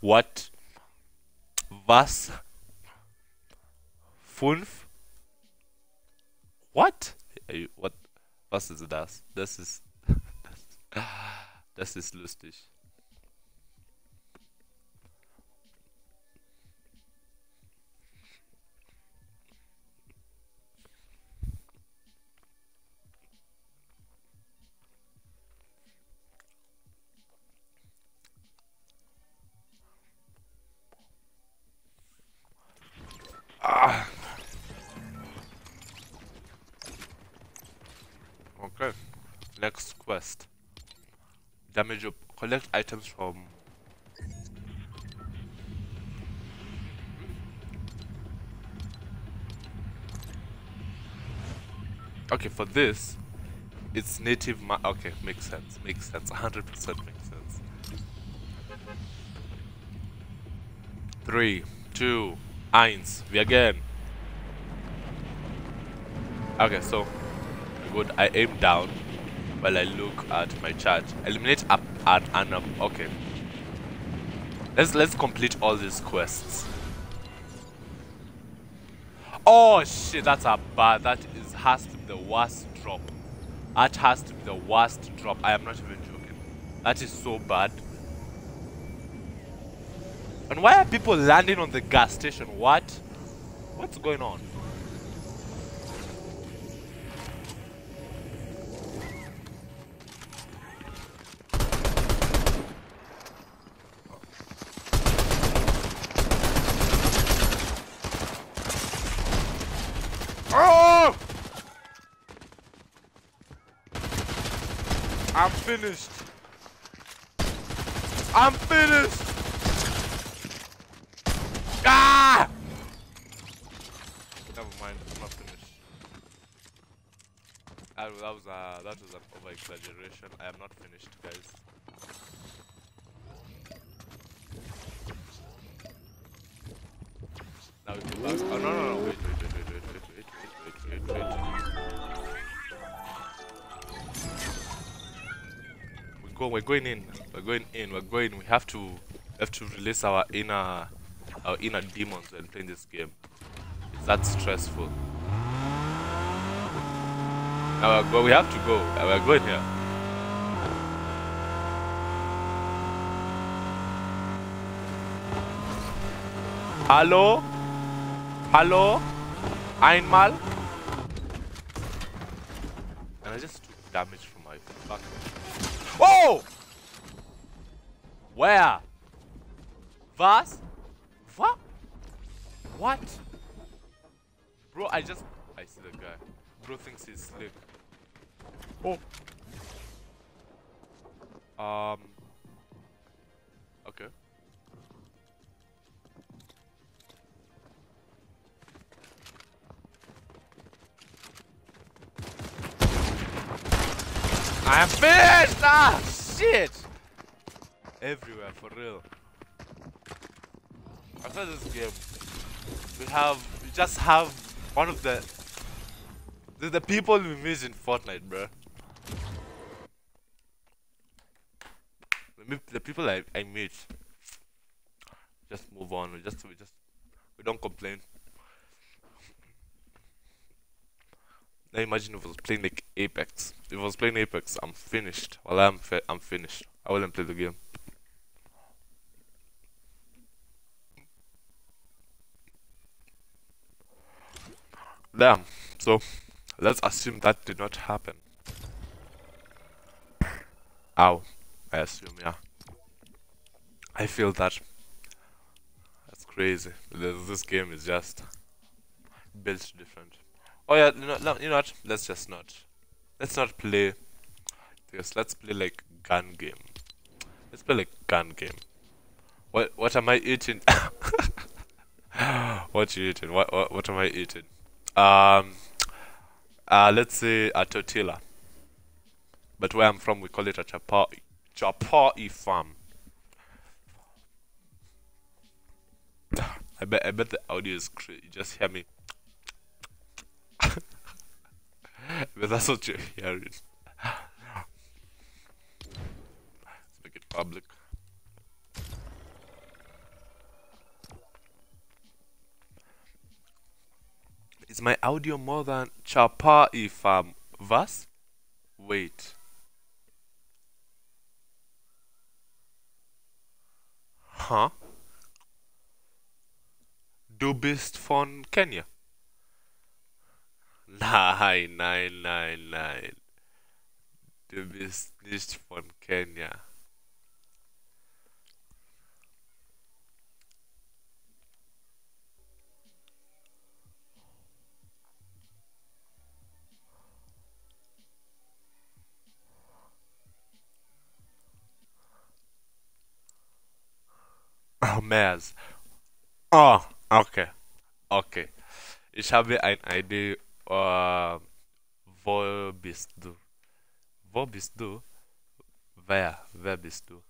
What? Was? Fünf? What? What? Was ist das? Das ist. Das ist lustig. Items from. Okay, for this, it's native. Okay, makes sense. Makes sense. 100% makes sense. Three, two, eins. We again. Okay, so good. I aim down while I look at my charge. Eliminate and and. Okay. Let's let's complete all these quests. Oh shit, that's a bad. That is has to be the worst drop. That has to be the worst drop. I am not even joking. That is so bad. And why are people landing on the gas station? What? What's going on? Oh! I'm finished. I'm finished. Ah! Never mind. I'm not finished. That, was- uh, that was an over exaggeration. I am not finished, guys. We're going in. We're going in. We're going. We have to. Have to release our inner, our inner demons when playing this game. It's that stressful. Now go. We have to go. We're going here. Hallo? Hallo? Einmal? 位啊 for real. After this game, we have, we just have one of the, the, the people we miss in Fortnite, bro. The, people I, I meet, just move on. We just, we just, we don't complain. Now imagine if I was playing like Apex. If I was playing Apex, I'm finished. Well, I'm fi- I'm finished. I wouldn't play the game. Damn. So, let's assume that did not happen. Ow. I assume, yeah. I feel that. That's crazy. This game is just built different. Oh yeah, you know, no, you know what? Let's just not. Let's not play this. Let's play like gun game. Let's play like gun game. What what am I eating? what you eating? What what what am I eating? Um uh let's say a tortilla. But where I'm from we call it a chapati chapati farm. I bet I bet the audio is crazy. You just hear me but that's what you're hearing. Let's make it public. Is my audio more than Chapa if um was? Wait. Huh? Du bist von Kenia? Nein, nein, nein, nein. Du bist nicht von Kenia. Oh, Mers. Oh, okay. Okay. Ich habe eine Idee. Äh, wo bist du? Wo bist du? Wer? Wer bist du?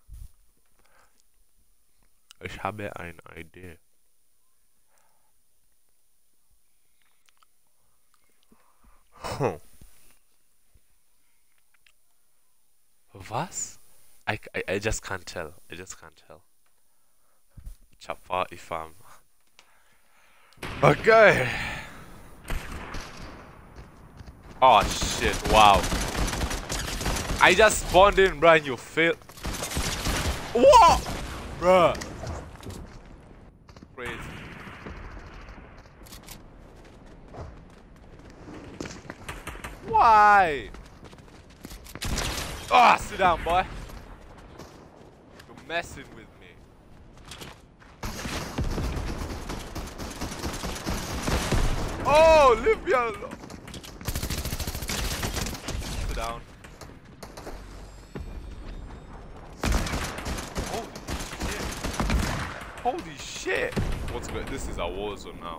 Ich habe eine Idee. Hm. Was? I, I, I just can't tell. I just can't tell. Chapa ifam. Okay. Oh shit, wow. I just spawned in, bro, and you fail. What? Bruh. Crazy. Why? Ah, sit down, boy. You're messing Oh, leave me alone. Sit down. Holy shit. Holy shit. What's good? This is a war zone now.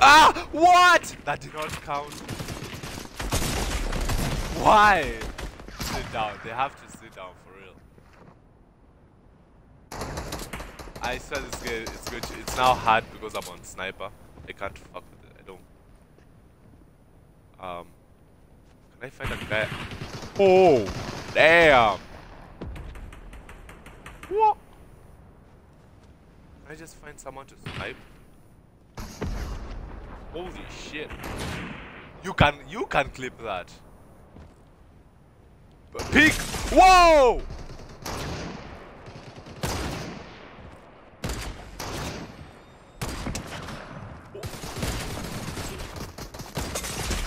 Ah! What? That did not count. Why? Sit down. They have to sit down for real. I swear this game it's good. It's now hard because I'm on sniper. I can't fuck with it. I don't. Um. Can I find a guy? Oh, damn. What? Can I just find someone to snipe? Holy shit. You can you can clip that. Peek! Whoa!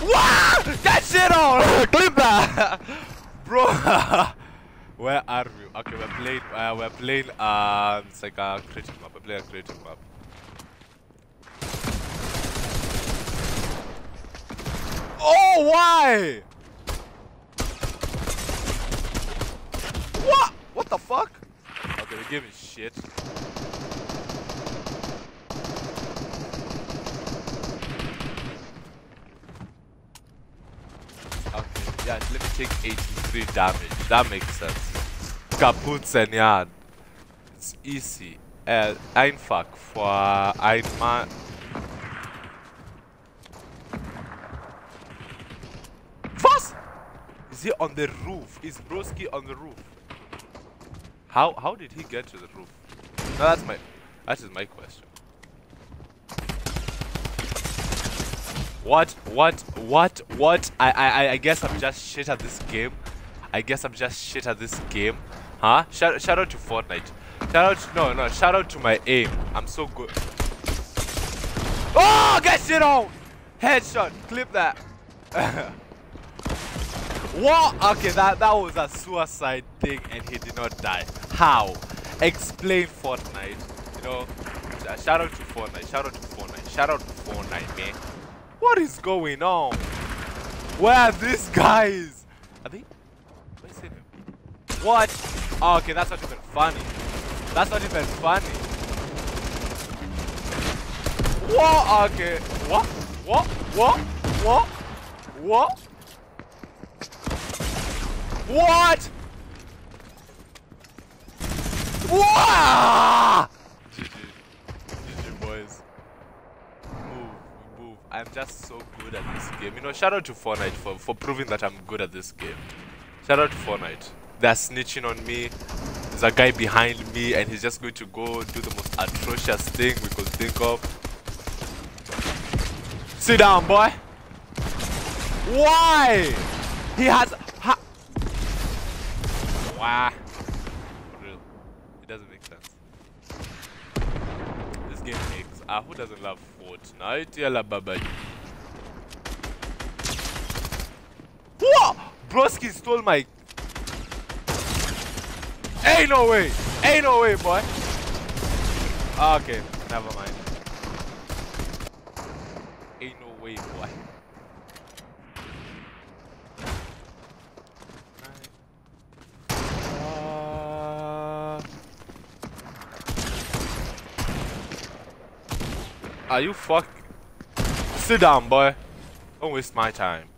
Wow! That shit on! Clip that! Bro! Where are we? Okay, we're playing, uh, we're playing, uh, it's like a creative map. We're playing a creative map. Oh, why? What? What the fuck? Okay, the game is shit. Okay, yeah, let me take 83 damage. That makes sense. Kaputt sein. It's easy. Äh, einfach für ein Mann. Was? Is he on the roof? Is Broski on the roof? How how did he get to the roof? No, that's my that is my question. What what what what I I I guess I'm just shit at this game. I guess I'm just shit at this game. Huh? Shout shout out to Fortnite. Shout out to, no no shout out to my aim. I'm so good. Oh get shit on! Headshot, clip that. What? Okay, that that was a suicide thing, and he did not die. How? Explain Fortnite. You know, sh- shout out to Fortnite. Shout out to Fortnite. Shout out to Fortnite, man. What is going on? Where are these guys? Are they? Where's? What? Oh, okay, that's not even funny. That's not even funny. What? Okay. What? What? What? What? What? What? GG. GG, boys. Move, move. I'm just so good at this game. You know, shout out to Fortnite for, for proving that I'm good at this game. Shout out to Fortnite. They're snitching on me. There's a guy behind me and he's just going to go do the most atrocious thing we could think of. Sit down, boy. Why? He has. Why? It doesn't make sense. This game makes. Ah, who doesn't love Fortnite? Yalla baba. What? Broski stole my. Ain't no way. Ain't no way, boy. Okay, never mind. Ain't no way, boy. Uh, Are you fuck? Sit down, boy. Don't waste my time.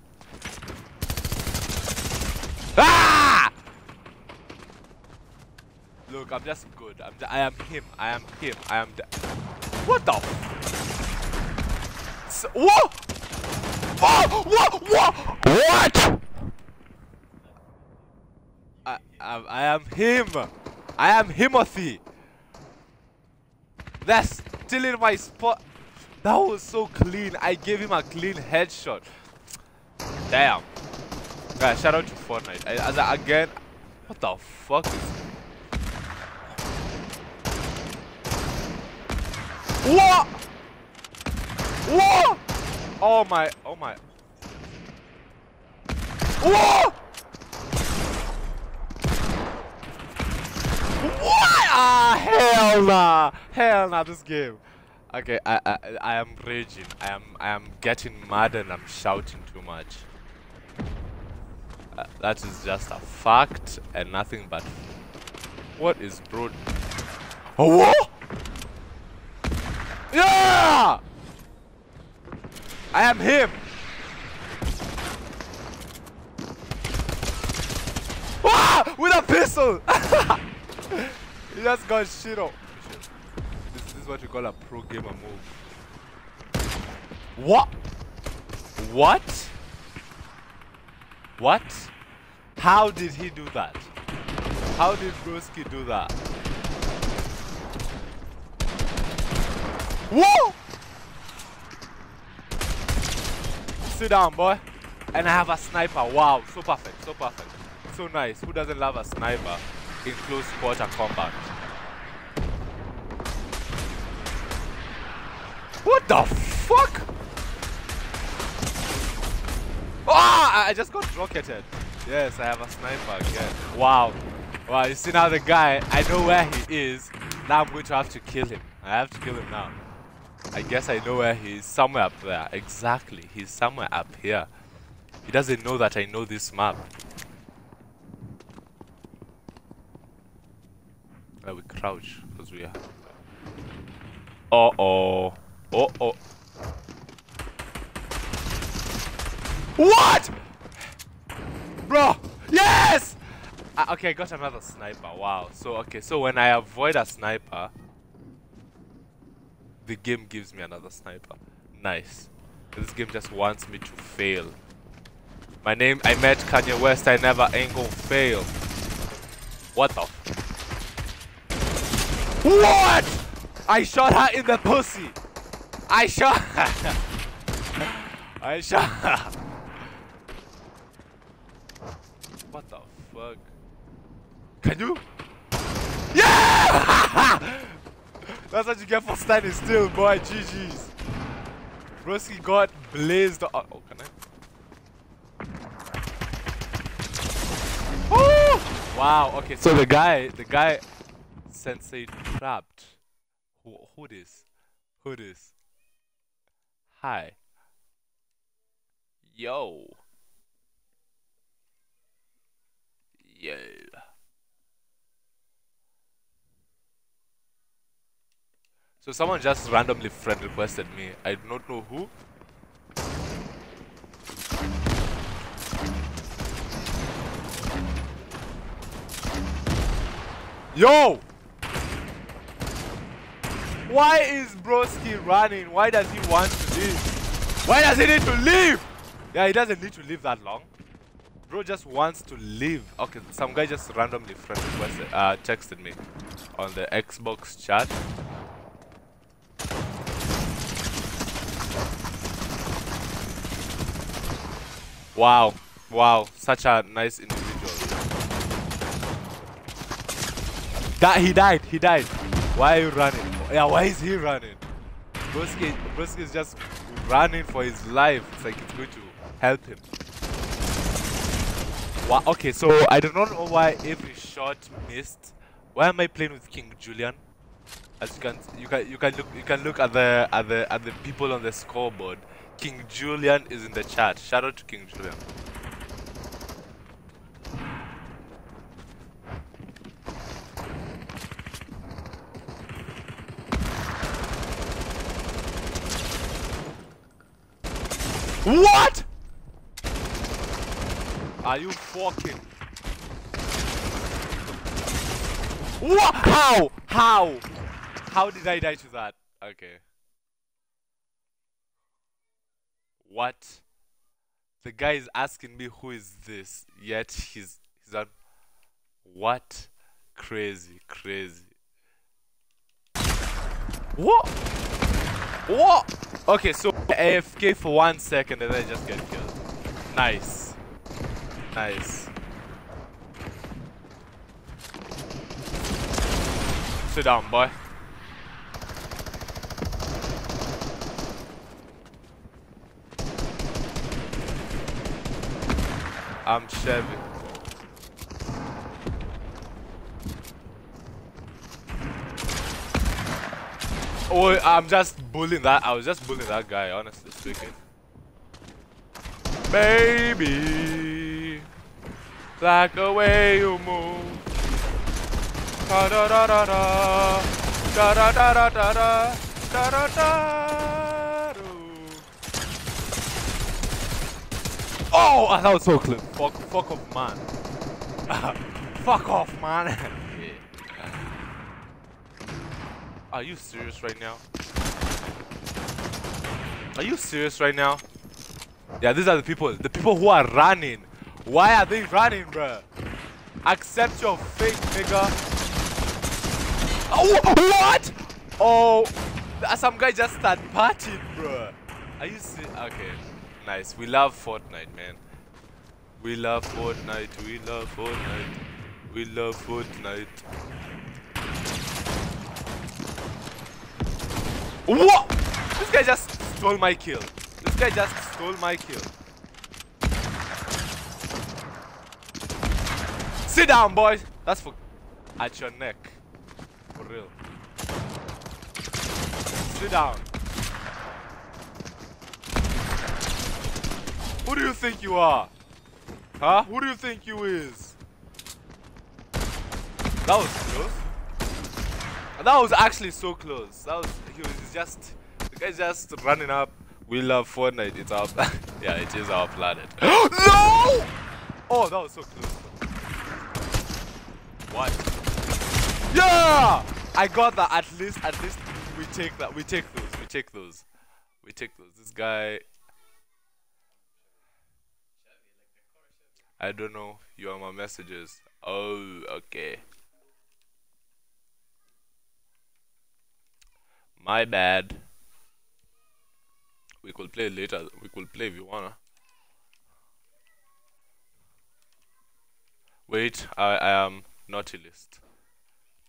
Ah! Look, I'm just good. I'm I am him. I am him. I am. The what the? S- what? What? What? What?
What?
I, I, I am him. I am Himothy. That's still in my spot. That was so clean. I gave him a clean headshot. Damn. Guys, shout out to Fortnite. I, as I, again, what the fuck is What? What? Oh my, oh my. What? What? Ah, hell nah. Hell nah, this game. Okay, I, I, I am raging. I am, I am getting mad and I'm shouting too much. Uh, that is just a fact and nothing but. What is bro? Oh, what? Yeah! I am him. Ah! With a pistol! he just got shit up. Is what you call a pro gamer move. What? What? What? How did he do that? How did Broski do that? Whoa! Sit down, boy. And I have a sniper. Wow, so perfect, so perfect. So nice. Who doesn't love a sniper in close quarter combat? What the fuck? Ah! I- just got rocketed. Yes, I have a sniper again. Wow. Wow, you see now the guy, I know where he is. Now I'm going to have to kill him. I have to kill him now. I guess I know where he is. Somewhere up there. Exactly. He's somewhere up here. He doesn't know that I know this map. Where we crouch because we are. Uh oh. Uh oh. What? Bro! Yes! Uh, okay, I got another sniper. Wow. So, okay, so when I avoid a sniper, the game gives me another sniper. Nice. This game just wants me to fail. My name, I met Kanye West, I never ain't gonna fail. What the? What? I shot her in the pussy. I shot. I shot. What the fuck? Can you? Yeah! That's what you get for standing still, boy. GG's. Broski got blazed. Oh, oh can I? Wow. Okay, so the guy, the guy, sensei trapped. Who, who this? Who this? Hi. Yo. Yeah. So someone just randomly friend requested me. I do not know who. Yo! Why is Broski running? Why does he want to leave? Why does he need to leave? Yeah, he doesn't need to leave that long. Bro just wants to leave. Okay, some guy just randomly uh, texted me on the Xbox chat. Wow, wow, such a nice individual. That he died, he died. Why are you running? Yeah, why is he running? Broski, Broski is just running for his life. It's like it's going to help him. Wow, okay, so I do not know why every shot missed. Why am I playing with King Julian? As you can you can you can look you can look at the at the at the people on the scoreboard. King Julian is in the chat. Shout out to King Julian. What? Are you fucking? What? How? How? How did I die to that? Okay. What? The guy is asking me who is this, yet he's he's on. What? Crazy, crazy. What? What? Okay, so AFK for one second and then just get killed. Nice. Nice. Sit down, boy. I'm Chevy. Oh, I'm just bullying that. I was just bullying that guy, honestly speaking. Baby, like the way you move. Da da da da da. Da da da da da da. Da da da. Oh, that was so close. Fuck, fuck off, man. fuck off, man. Are you serious right now? Are you serious right now? Yeah, these are the people. The people who are running. Why are they running, bruh? Accept your fate, nigga. Oh, what? Oh, some guy just started partying, bruh. Are you serious? Okay, nice. We love Fortnite, man. We love Fortnite. We love Fortnite. We love Fortnite. What? This guy just stole my kill. This guy just stole my kill. Sit down, boys. That's for at your neck. For real. Sit down. Who do you think you are? Huh? Who do you think you is? That was close. That was actually so close. That was he was just the guy's just running up. We love Fortnite. It's our yeah, it is our planet. no! Oh, that was so close. What? Yeah! I got that. At least, at least we take that. We take those. We take those. We take those. This guy. I don't know. You are my messages. Oh, okay. My bad. We could play later. We could play if you wanna. Wait, I, I am naughty list.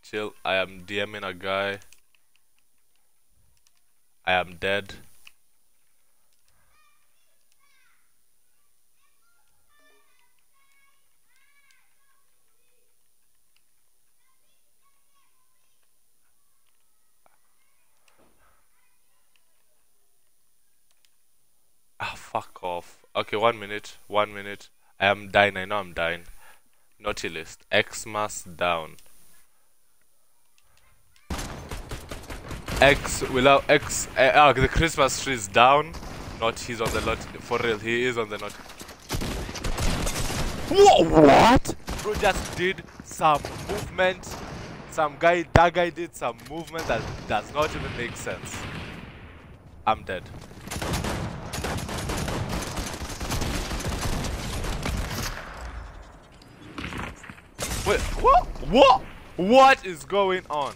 Chill, I am DMing a guy. I am dead. Ah, fuck off. Okay, one minute. One minute. I am dying. I know I'm dying. Naughty list. Xmas down. X without X. Uh, uh, the Christmas tree is down. Not he's on the lot. For real, he is on the lot. What? What? Bro just did some movement. Some guy, that guy did some movement that does not even make sense. I'm dead. Wait, what? What? What is going on?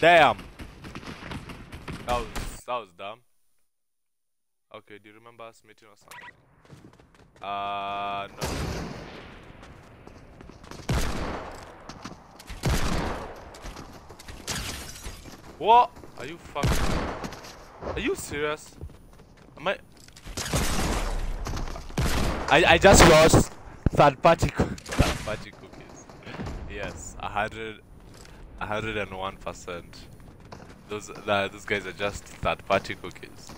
Damn. That was that was dumb. Okay, do you remember us meeting or something? Uh, no. What? Are you fucking? Are you serious? Am I? I I just lost third party third party. Yes, a hundred, a hundred and one percent. Those nah, those guys are just third party cookies.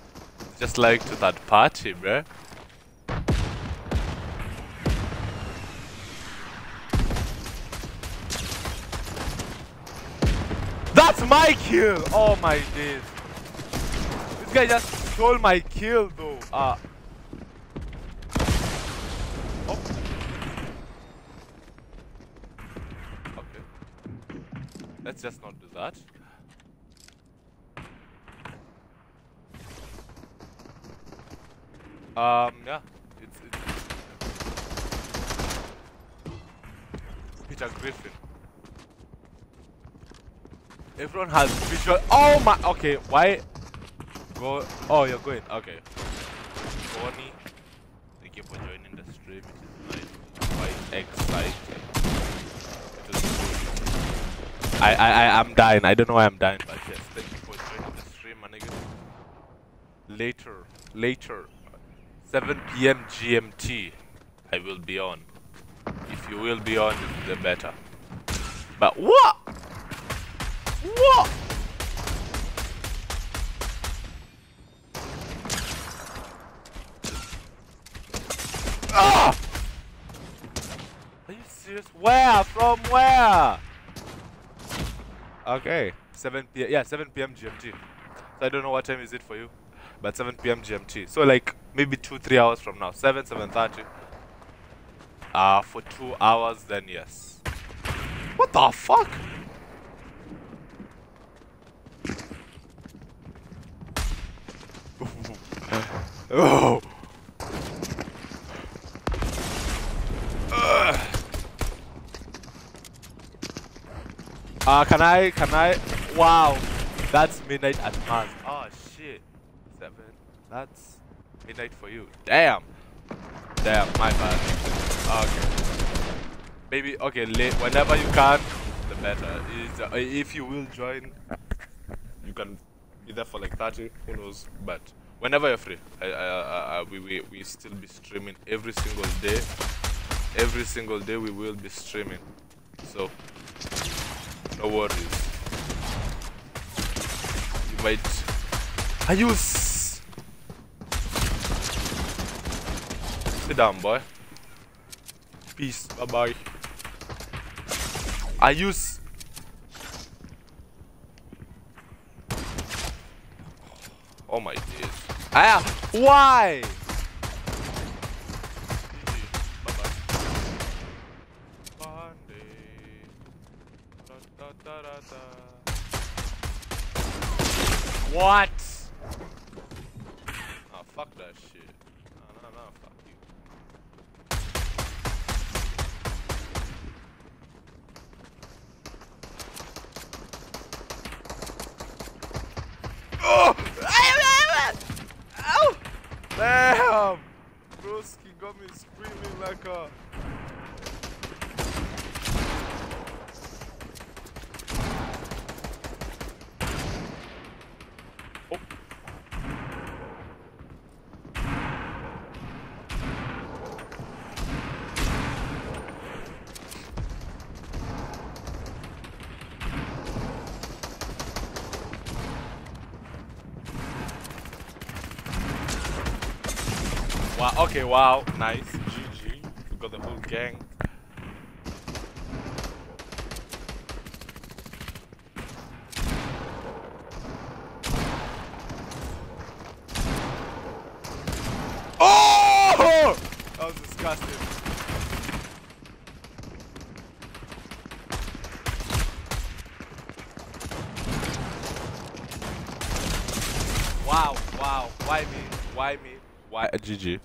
Just like to third party, bruh. That's my kill! Oh my days. This guy just stole my kill though. Uh Oh. Okay. Let's just not do that. Um, yeah. It's, it's Peter Griffin. Everyone has visual. Oh my. Okay, why? Go. Oh, you're going. Okay. Bonnie, thank you for joining the stream. It is nice. Quite exciting. It is good. I, I, I'm dying. I don't know why I'm dying, but yes, thank you for joining the stream, my nigga. Later, later, 7 p.m. GMT, I will be on. If you will be on, the better. But what? What? Ah! Are you serious? Where? From where? Okay, 7 p.m. Yeah, 7 p.m. GMT. So I don't know what time is it for you, but 7 p.m. GMT. So like maybe two, three hours from now, 7, 7:30. Uh, for two hours, then yes. What the fuck? oh. Uh, can I, can I, wow, that's midnight at Mars. Oh shit, seven, that's midnight for you. Damn, damn, my bad. Okay, maybe, okay, late, whenever you can, the better. Is uh, if you will join, you can be there for like 30, who knows, but whenever you're free, I, I, I, we, we, we still be streaming every single day. Every single day we will be streaming. So, no worries. You might. Are you. S- Sit down, boy. Peace. Bye bye. Are you. S- oh my days. Ah! Why? What? Ah, fuck that shit. Nah, nah, nah, fuck you. Oh! Ow! Damn! Broski got me screaming like a. Oh. Wow, okay, wow, nice. GG. We got the whole gang. Oh! That was disgusting. Wow, wow. Why me? Why me? Why uh, GG?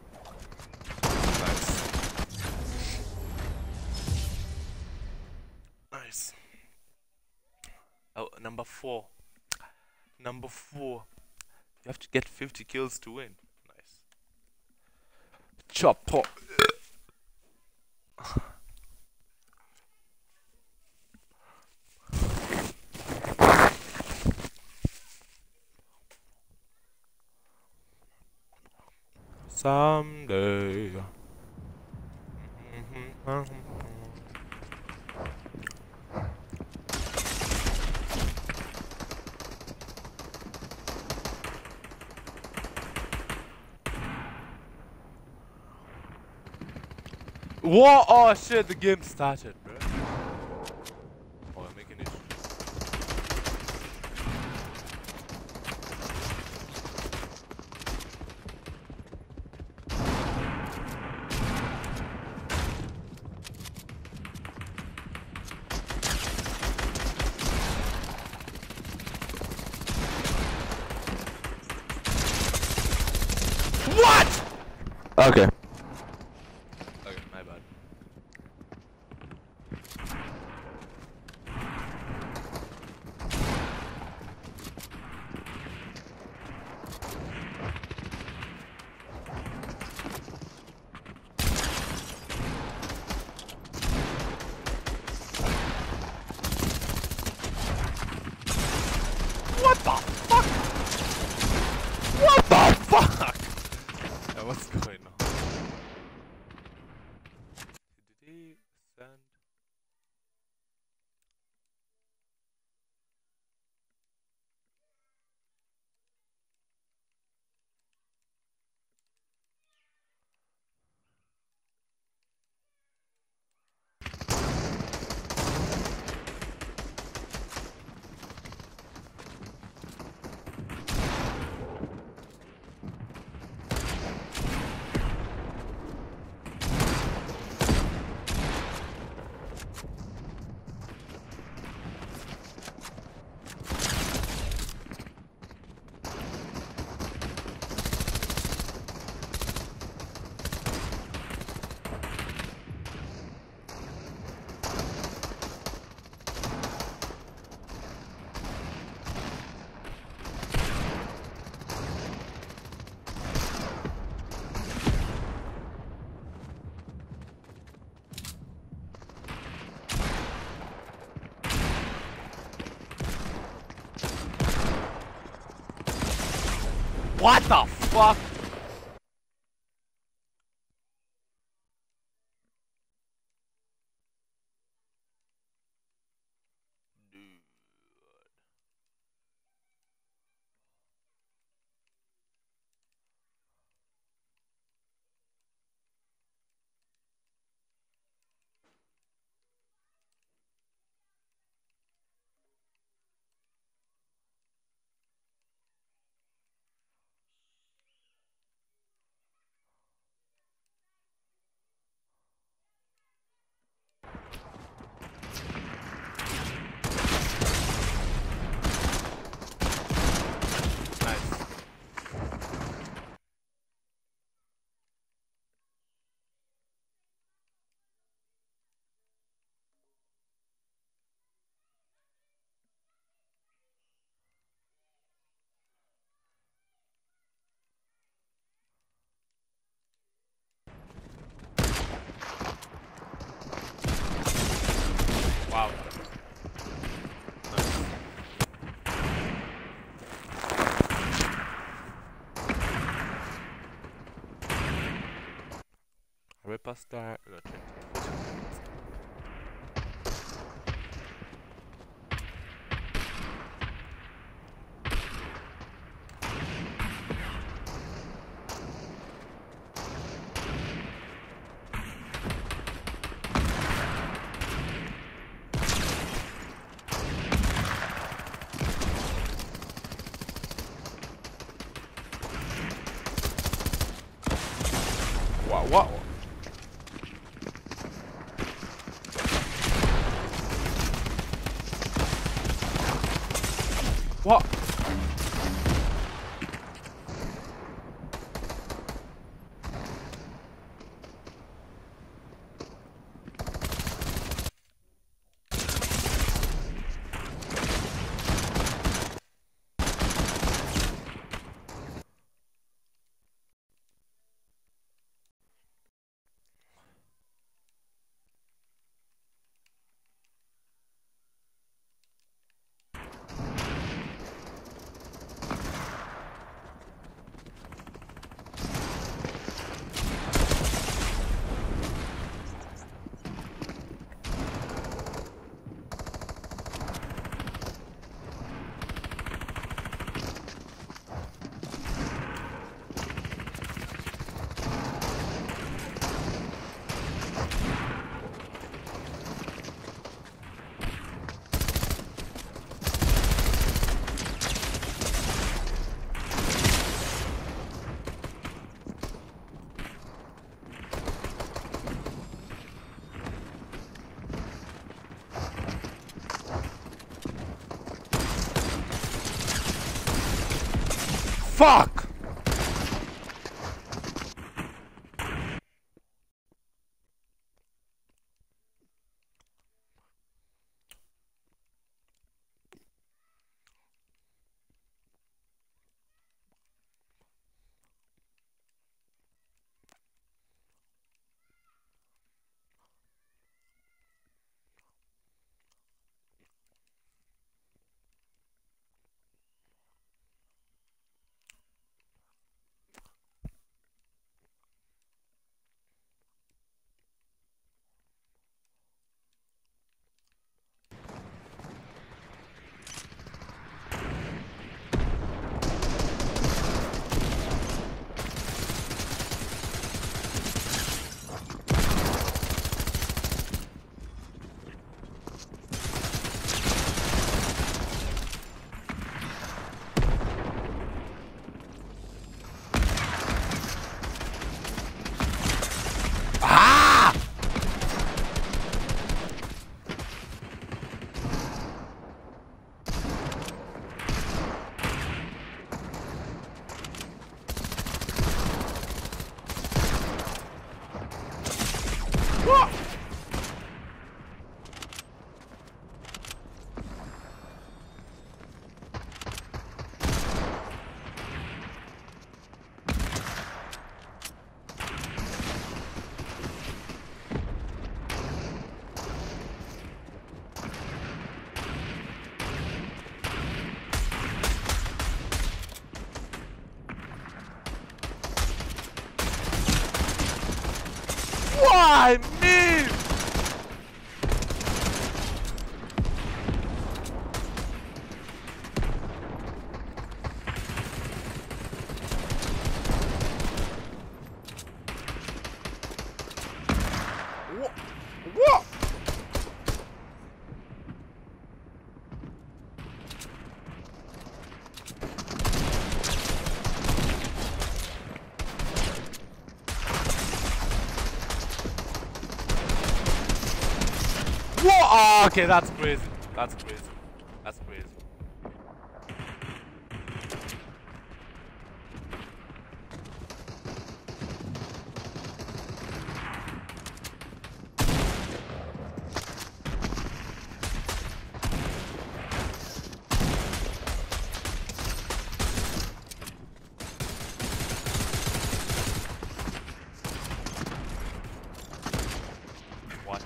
What? Oh shit, the game started. What the fuck? pasta, lo. Fuck! Okay, that's crazy. That's crazy. That's crazy. What?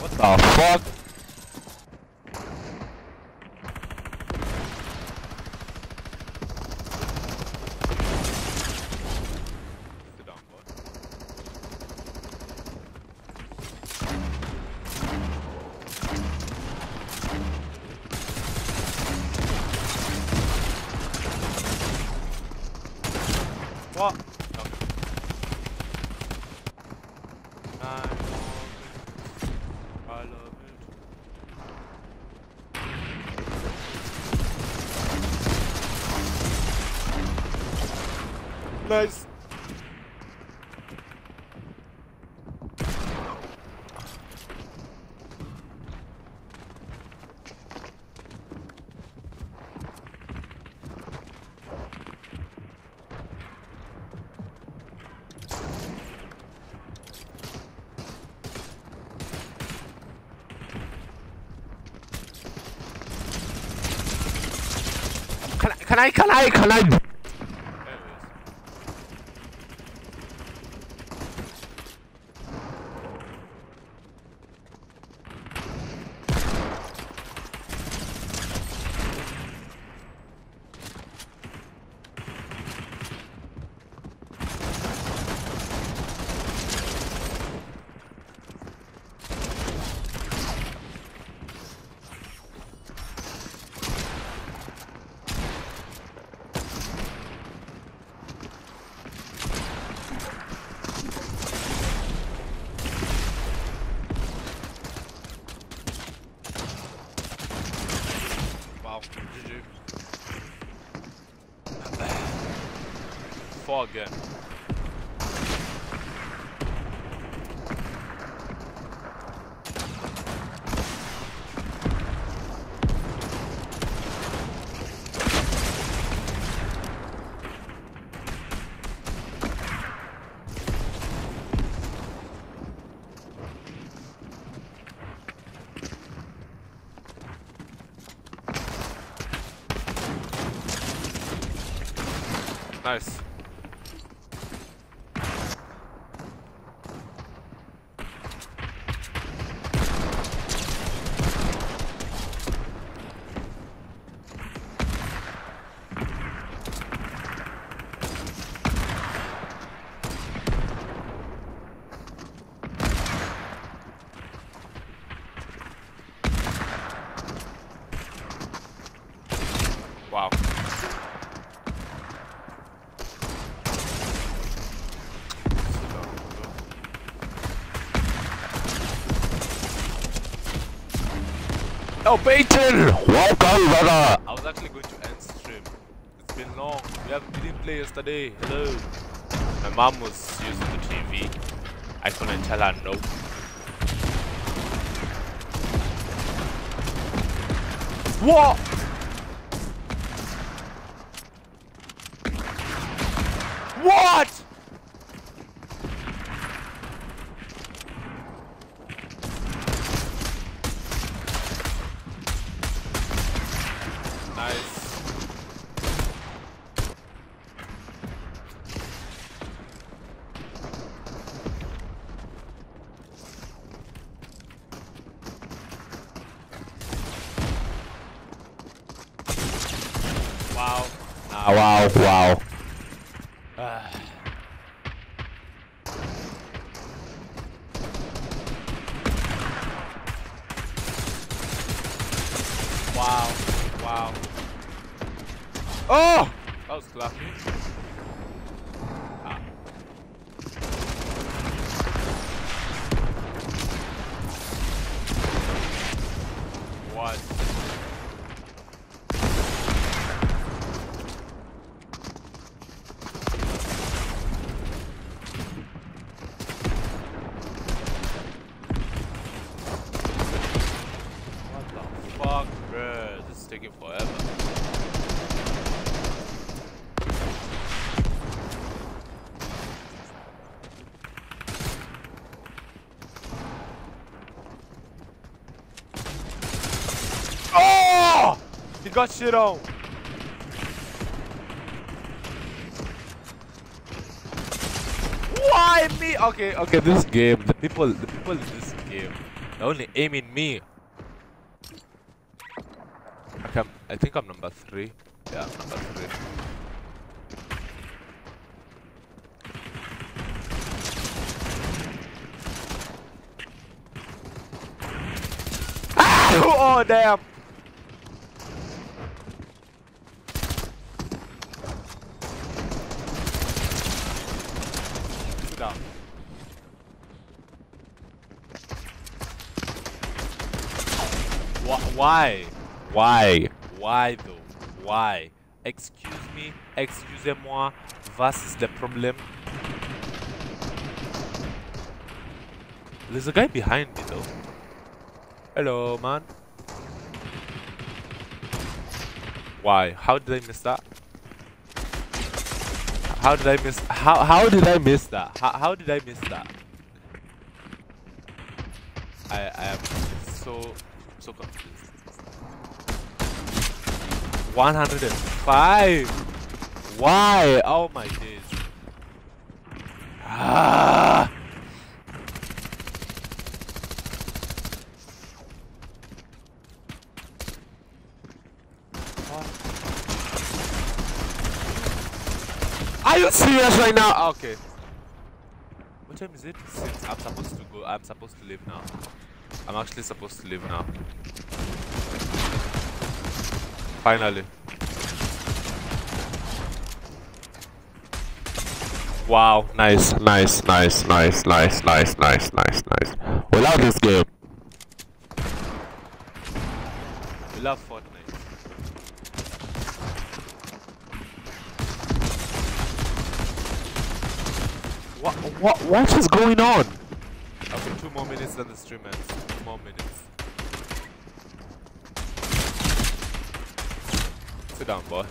What the fuck? Sit down, bud. What? Okay. I love it. I love it. Nice. Can I, can I, can I, can I? Anyways. Wow, GG. Four again. Nice. Wow.
Oh, Peyton! Welcome, brother!
I was actually going to end stream. It's been long. We haven't we didn't play yesterday. Hello. My mom was using the TV. I couldn't tell her no. What? Nice. Wow.
Ah, wow, wow.
Ah. Wow. Wow. Oh! That was lucky. Ah. What the fuck, bruh? This is taking forever. Oh! On. Why me? Okay, okay. This game, the people, the people in this game, they're only aiming me. Okay, I'm- I think I'm number three. Yeah, I'm number three. Ah! Oh damn! Sit down. Wh- Why?
Why?
Why though? Why? Excuse me, excusez-moi, was ist der Problem? There's a guy behind me though. Hello, man. Why? How did I miss that? How did I miss? How how did I miss that? How how did I miss that? I I am so so confused. 105. Why? Oh my days. Ah. Are you serious right now? Okay. What time is it? Six. I'm supposed to go. I'm supposed to leave now. I'm actually supposed to leave now. Finally. Wow, nice.
Nice, nice, nice, nice, nice, nice, nice, nice. We love this game.
We love Fortnite.
What, what, what is going on?
Okay, two more minutes than the stream ends. Two more minutes. Sit down, boy.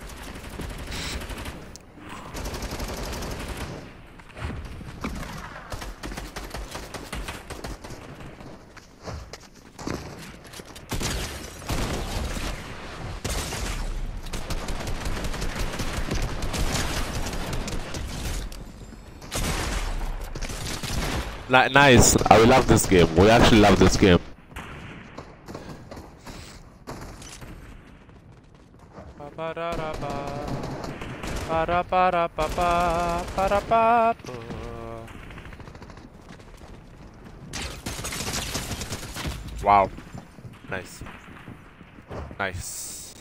Nice. I love this game. We actually love this game.
Ba-da-ba-da-ba-ba. Ba-da-ba-ba. Wow. Nice. Nice.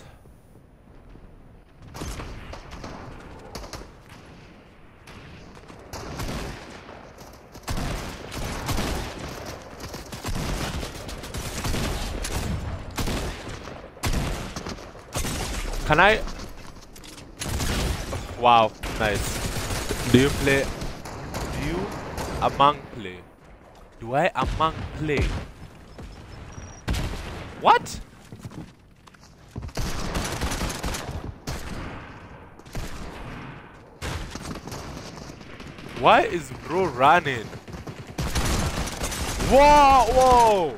Can I? Wow, nice. Do you play? Do you among play? Do I among play? What? Why is bro running? Whoa, whoa!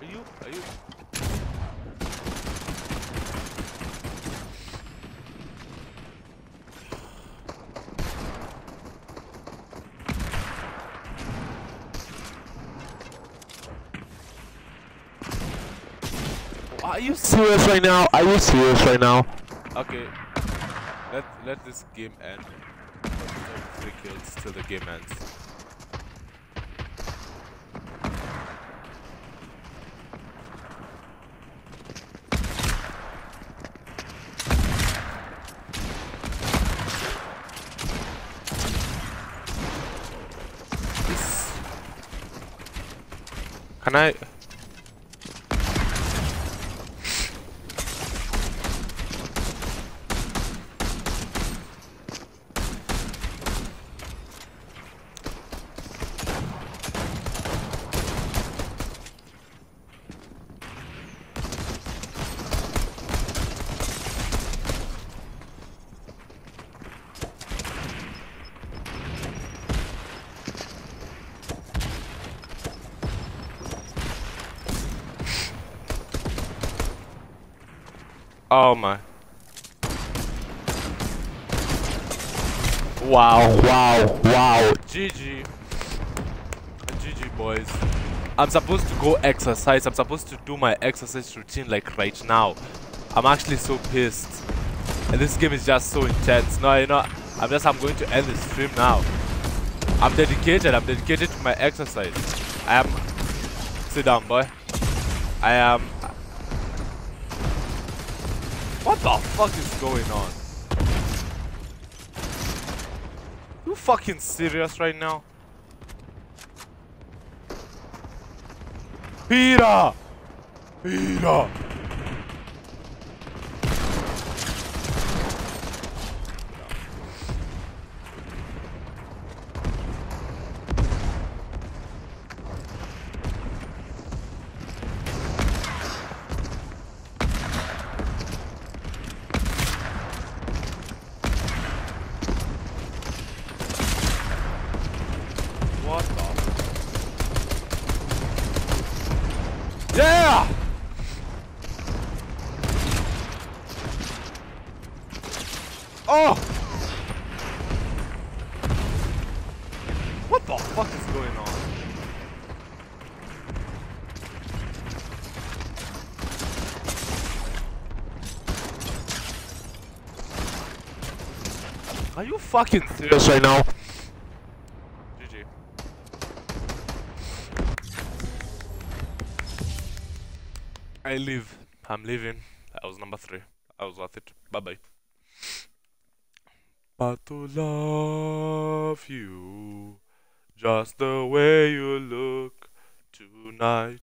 Are you, are you? Are you
Serious right now? Are you serious right now?
Okay. Let let this game end. Three kills till the game ends. This- Can I? Oh my.
Wow, wow, wow.
GG. GG, boys. I'm supposed to go exercise. I'm supposed to do my exercise routine like right now. I'm actually so pissed. And this game is just so intense. No, you know, I'm just, I'm going to end the stream now. I'm dedicated. I'm dedicated to my exercise. I am. Sit down, boy. I am. What the fuck is going on? You fucking serious right now? Peter! Peter! What the? Yeah! Oh! What the fuck is going on? Are you fucking
serious right now?
GG. I leave. I'm leaving. I was number three. I was worth it. Bye bye. But to love you just the way you look tonight.